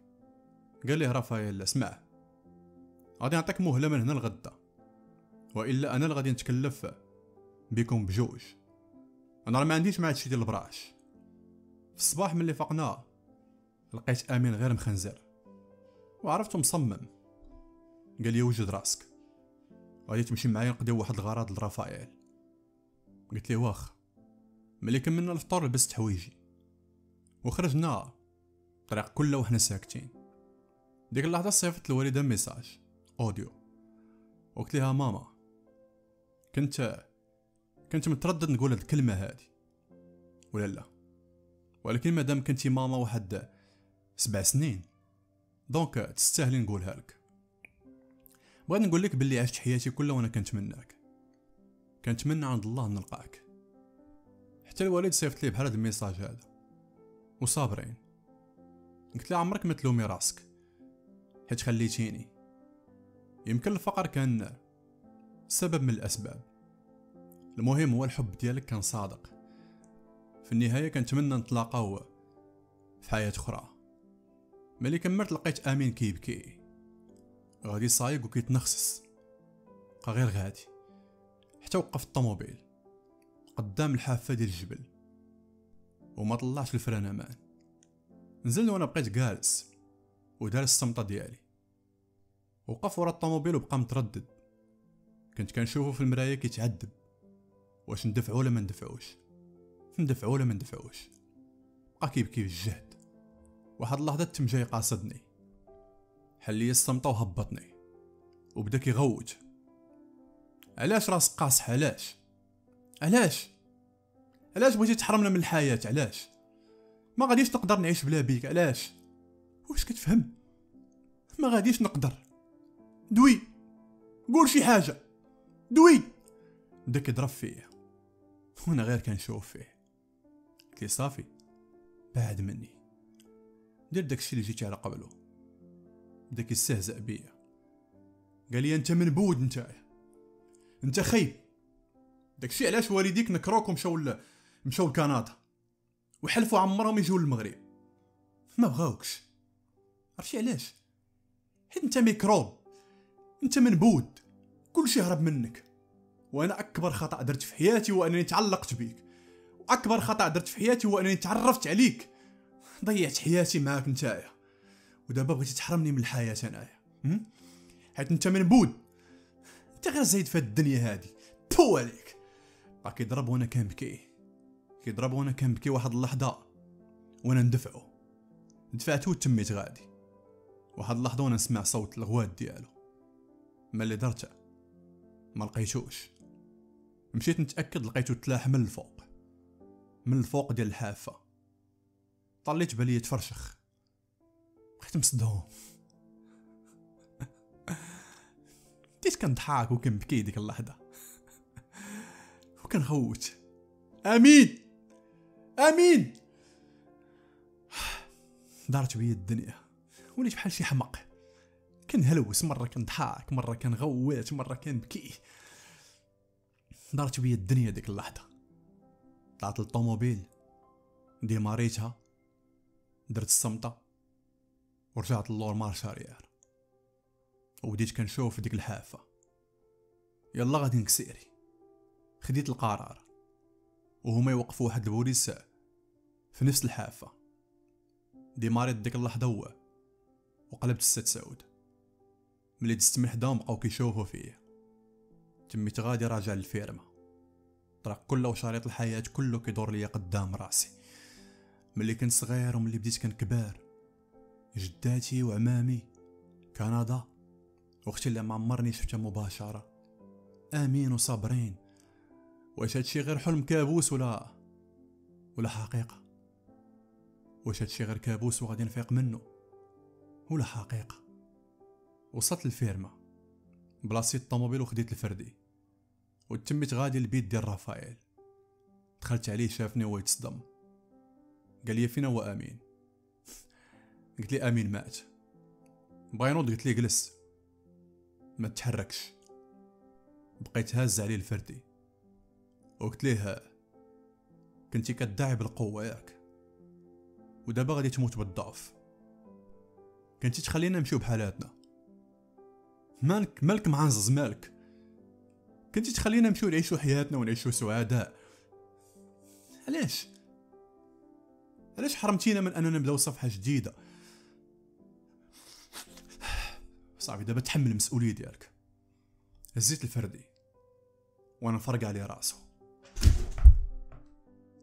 A: قال ليه رافائيل اسمع. غادي نعطيك مهلة من هنا لغدا. وإلا أنا اللي غادي نتكلف بكم بجوج. راه ما عنديش مع هادشي ديال البراش. في الصباح ملي فقنا لقيت أمين غير مخنزر وعرفته مصمم. قال لي وجد راسك. غادي تمشي معايا نقضيو واحد الغرض لرافائيل. قلت ليه واخا؟ ملي كملنا الفطور لبست حوايجي. وخرجنا الطريق كله وحنا ساكتين. ديك اللحظة صيفط الوالدة message audio. وقلت لها ماما كنت كنت متردد نقول هاد الكلمة هادي. ولا لا؟ ولكن مادام كنتي ماما واحد سبع سنين donc تستاهلي نقولها لك. بغيت نقول لك باللي عشت حياتي كلها وأنا كنتمناك. كنتمنى عند الله نلقاك. حتى الوالد صيفط لي بحال هاد الميساج هذا. وصابرين. قلت له عمرك ما تلومي راسك. حيت خليتيني. يمكن الفقر كان سبب من الأسباب. المهم هو الحب ديالك كان صادق. في النهاية كنتمنى نتلاقاو في حياة أخرى. ملي كملت لقيت آمين كيبكي غادي صايق وكيتنخسس. بقى غير غادي. حتى وقف الطوموبيل. قدام الحافة ديال الجبل. وما طلعش الفران أمان. نزل وأنا بقيت جالس. ودار الصمتة ديالي. وقف ورا الطوموبيل وبقى متردد. كنت كنشوفو في المراية كيتعذب. واش ندفعو ولا ما ندفعوش. ندفعو ولا ما ندفعوش؟ بقى كيبكي بالجهد واحد اللحظة تم جاي قاصدني. حل لي الصمتة وهبطني. وبدا كيغوت علاش راسك قاصح؟ علاش؟ علاش؟ علاش بغيتي تحرمنا من الحياة؟ علاش؟ ما غاديش نقدر نعيش بلا بيك؟ علاش؟ واش كتفهم؟ ما غاديش نقدر. دوي. قول شي حاجة. دوي. بدا كيضرب فيا وأنا غير كنشوف فيه. كي صافي. بعد مني. دير داكشي اللي جيتي على قبله. بدا كيستهزأ بيا. قال لي أنت منبود نتايا أنت. خايب داكشي علاش والديك نكروك ومشاو. مشاو لكندا. وحلفوا عمرهم يجوا للمغرب. ما بغاوكش. عرفتي علاش؟ حيت أنت ميكروب. أنت منبود كلشي هرب منك. وأنا أكبر خطأ درت في حياتي هو انني تعلقت بيك. واكبر خطأ درت في حياتي هو أنني تعرفت عليك. ضيعت حياتي معاك نتايا ودابا بغيتي تحرمني من الحياة انايا؟ حيت أنت منبود أنت غير زايد في الدنيا هادي. تفو عليك. بقى كيضرب وأنا كنبكي. كيضرب وأنا كنبكي واحد اللحظة وأنا ندفعو. دفعتو وتميت غادي. واحد اللحظة وأنا نسمع صوت الغوات ديالو. ما اللي درته. ما لقيتوش. مشيت نتأكد لقيتو تلاح من الفوق. من الفوق ديال الحافة. طليت بالي تفرشخ. بقيت مصدوم بديت كنضحك وكنبكي ديك اللحظة. وكنغوت. آمين! آمين! دارت بيا الدنيا. وليت بحال شي حمق كنهلوس. مرة كنضحك مرة كنغوت مرة كنبكي. دارت بيا الدنيا ديك اللحظة. طلعت للطوموبيل ديماريتها درت الصمتة. ورجعت للور marche arrière وبديت كنشوف ديك الحافة. يلا غادي نكسيري. خديت القرار. وهما يوقفوا واحد البوليس في نفس الحافة. ديماريت ديك اللحظة هو. وقلبت ال sens عاود. ملي دزت من حداهم بقاو كيشوفوا فيا. تميت غادي راجع للفيرما. الطريق كله وشريط الحياة كله كيدور ليا قدام راسي. ملي كنت صغير وملي بديت كنكبر جداتي وعمامي كندا وأختي اللي ما عمرني شفتها مباشرة. آمين وصابرين. واش هادشي غير حلم كابوس ولا ولا حقيقة؟ واش هادشي غير كابوس وغادي نفيق منه؟ ولا حقيقة؟ وصلت للفيرما بلاصيت الطوموبيل وخديت الفردي. وتميت غادي للبيت ديال رافائيل. دخلت عليه شافني وهو يتصدم. قال لي فينا هو آمين. قلت لي آمين مات. بغا ينوض قلت لي جلس. ما تحركش. بقيت هاز عليه الفردي. وقلت ليه كنتي كدعي بالقوة ياك. ودابا غادي تموت بالضعف. كنتي تخلينا نمشيو بحالاتنا. مالك مالك معنزز مالك؟ كنتي تخلينا نمشيو نعيشو حياتنا ونعيشو سعداء علاش؟ علاش حرمتينا من أننا نبداو صفحة جديدة؟ صافي دابا تحمل المسؤولية ديالك. هزيت الفردي. وأنا نفرق عليه راسو.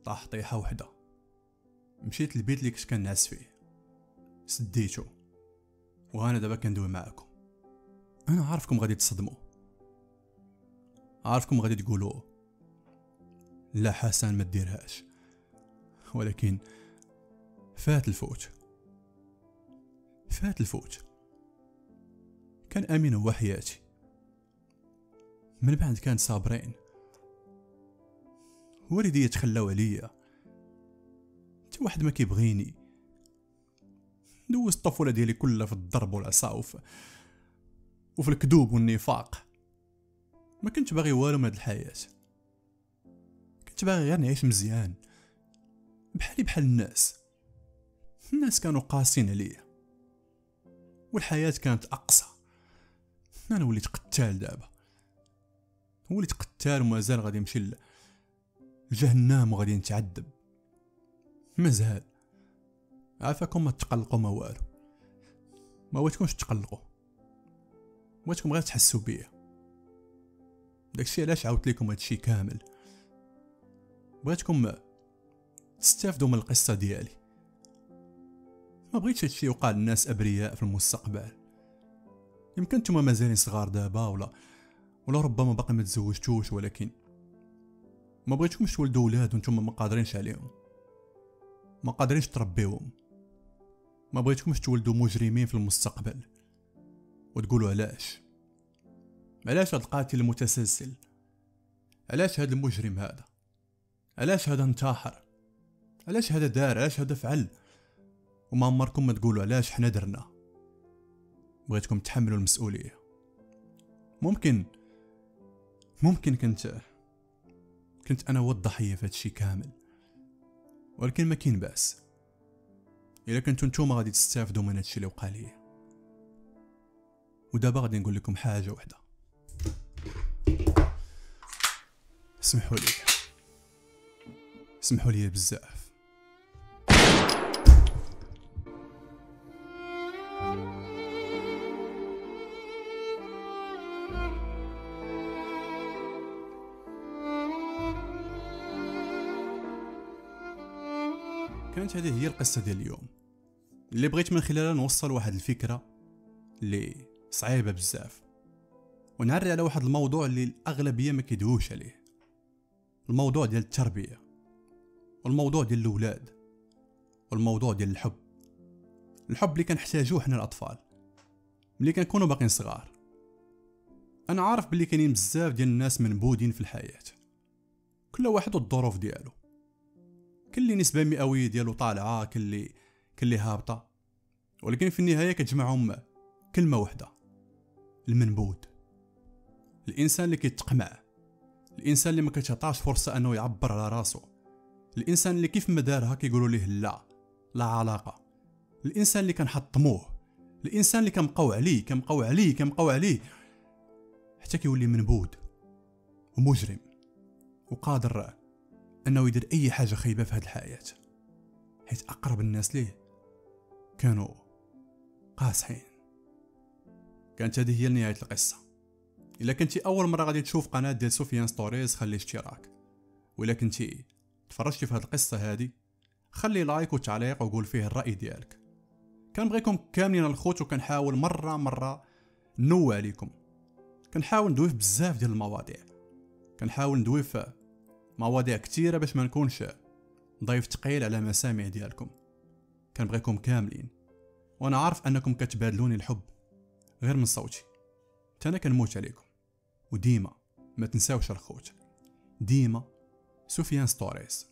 A: طاح طيحة وحدة. مشيت للبيت اللي كنت كنعس فيه. سديتو. وأنا دابا كندوي معاكم. أنا عارفكم غادي تصدموا. عارفكم غادي تقولوا لا حسن ما ديرهاش. ولكن فات الفوت. فات الفوت. كان أمين هو حياتي من بعد كان صابرين. والدي يتخلاو عليا. حتى واحد ما كيبغيني. دوزت الطفولة ديالي كلها في الضرب والعصا وفي الكذوب والنفاق. ما كنت باغي والو من هاد الحياة. كنت باغي غير نعيش مزيان. بحالي بحال الناس. الناس كانوا قاسين عليا. والحياة كانت أقصى. أنا وليت قتال دابا. وليت قتال ومازال غادي نمشي لجهنم وغادي نتعذب مازال. عافاكم ما تقلقوا ما والو. ما بغيتكمش تقلقوا. بغيتكم غير تحسوا بيا. داكشي علاش عاودت لكم هادشي كامل؟ بغيتكم تستافدوا من القصة ديالي. ما بغيتش هادشي يوقع للناس أبرياء في المستقبل. يمكن نتوما مازالين صغار دابا ولا ولا ربما باقي ما تزوجتوش ولكن ما بغيتكمش تولدوا ولاد وأنتم ما قادرينش عليهم. ما قادرينش تربيوهم. ما بغيتكمش تولدوا مجرمين في المستقبل. وتقولوا علاش؟ علاش هاد القاتل المتسلسل علاش هاد المجرم هذا؟ علاش هذا انتحر؟ علاش هذا دار؟ علاش هذا فعل؟ وما عمركم ما تقولوا علاش حنا درنا؟ بغيتكم تحملوا المسؤولية. ممكن ممكن كنت كنت أنا هو الضحيه في هادشي كامل. ولكن ما كاين بأس. إلا كنتو نتوما غادي تستافدوا من هادشي اللي وقع ليا ودابا غادي نقول لكم حاجة وحدة. اسمحوا لي. اسمحوا لي بزاف. كانت هذه هي القصة ديال اليوم. اللي بغيت من خلالها نوصل واحد الفكرة اللي صعيبة بزاف. ونعري على واحد الموضوع اللي الأغلبية ما كيدويوش عليه. الموضوع ديال التربية والموضوع ديال الأولاد والموضوع ديال الحب. الحب اللي كنحتاجوه حنا الأطفال ملي كنكونوا باقيين صغار. أنا عارف بلي كاينين بزاف ديال الناس منبودين في الحياة. كل واحد والظروف ديالو. كل اللي نسبة مئوية ديالو طالعة كل اللي كل اللي هابطة. ولكن في النهاية كتجمعهم كلمة واحدة المنبود. الإنسان اللي كيتقمع. الإنسان اللي ما كتعطاش فرصة أنه يعبر على راسو. الإنسان اللي كيف ما دارها كيقولوا ليه لا لا علاقة. الإنسان اللي كنحطموه. الإنسان اللي كنبقاو عليه كنبقاو عليه كنبقاو عليه. حتى كيولي منبود ومجرم وقادر أنه يدير أي حاجة خايبة في هذه الحياة. حيت أقرب الناس ليه كانوا قاصحين. كانت هذه هي نهاية القصة. إلا كنتي أول مرة غادي تشوف قناة ديال سفيان Stories خلي اشتراك. ولا كنتي تفرجتي في هذه القصة هذه خلي like وتعليق وقول فيه الرأي ديالك. كنبغيكم كاملين الخوت وكنحاول مرة مرة نوع عليكم كنحاول ندوي بزاف ديال المواضيع. كنحاول ندوي في مواضيع كتيرة باش ما نكونش ضيف تقيل على مسامع ديالكم. كنبغيكم كاملين. وأنا عارف أنكم كتبادلوني الحب غير من صوتي. تانا كنموت عليكم. وديما ما تنساوش الخوت. ديما سفيان ستوريز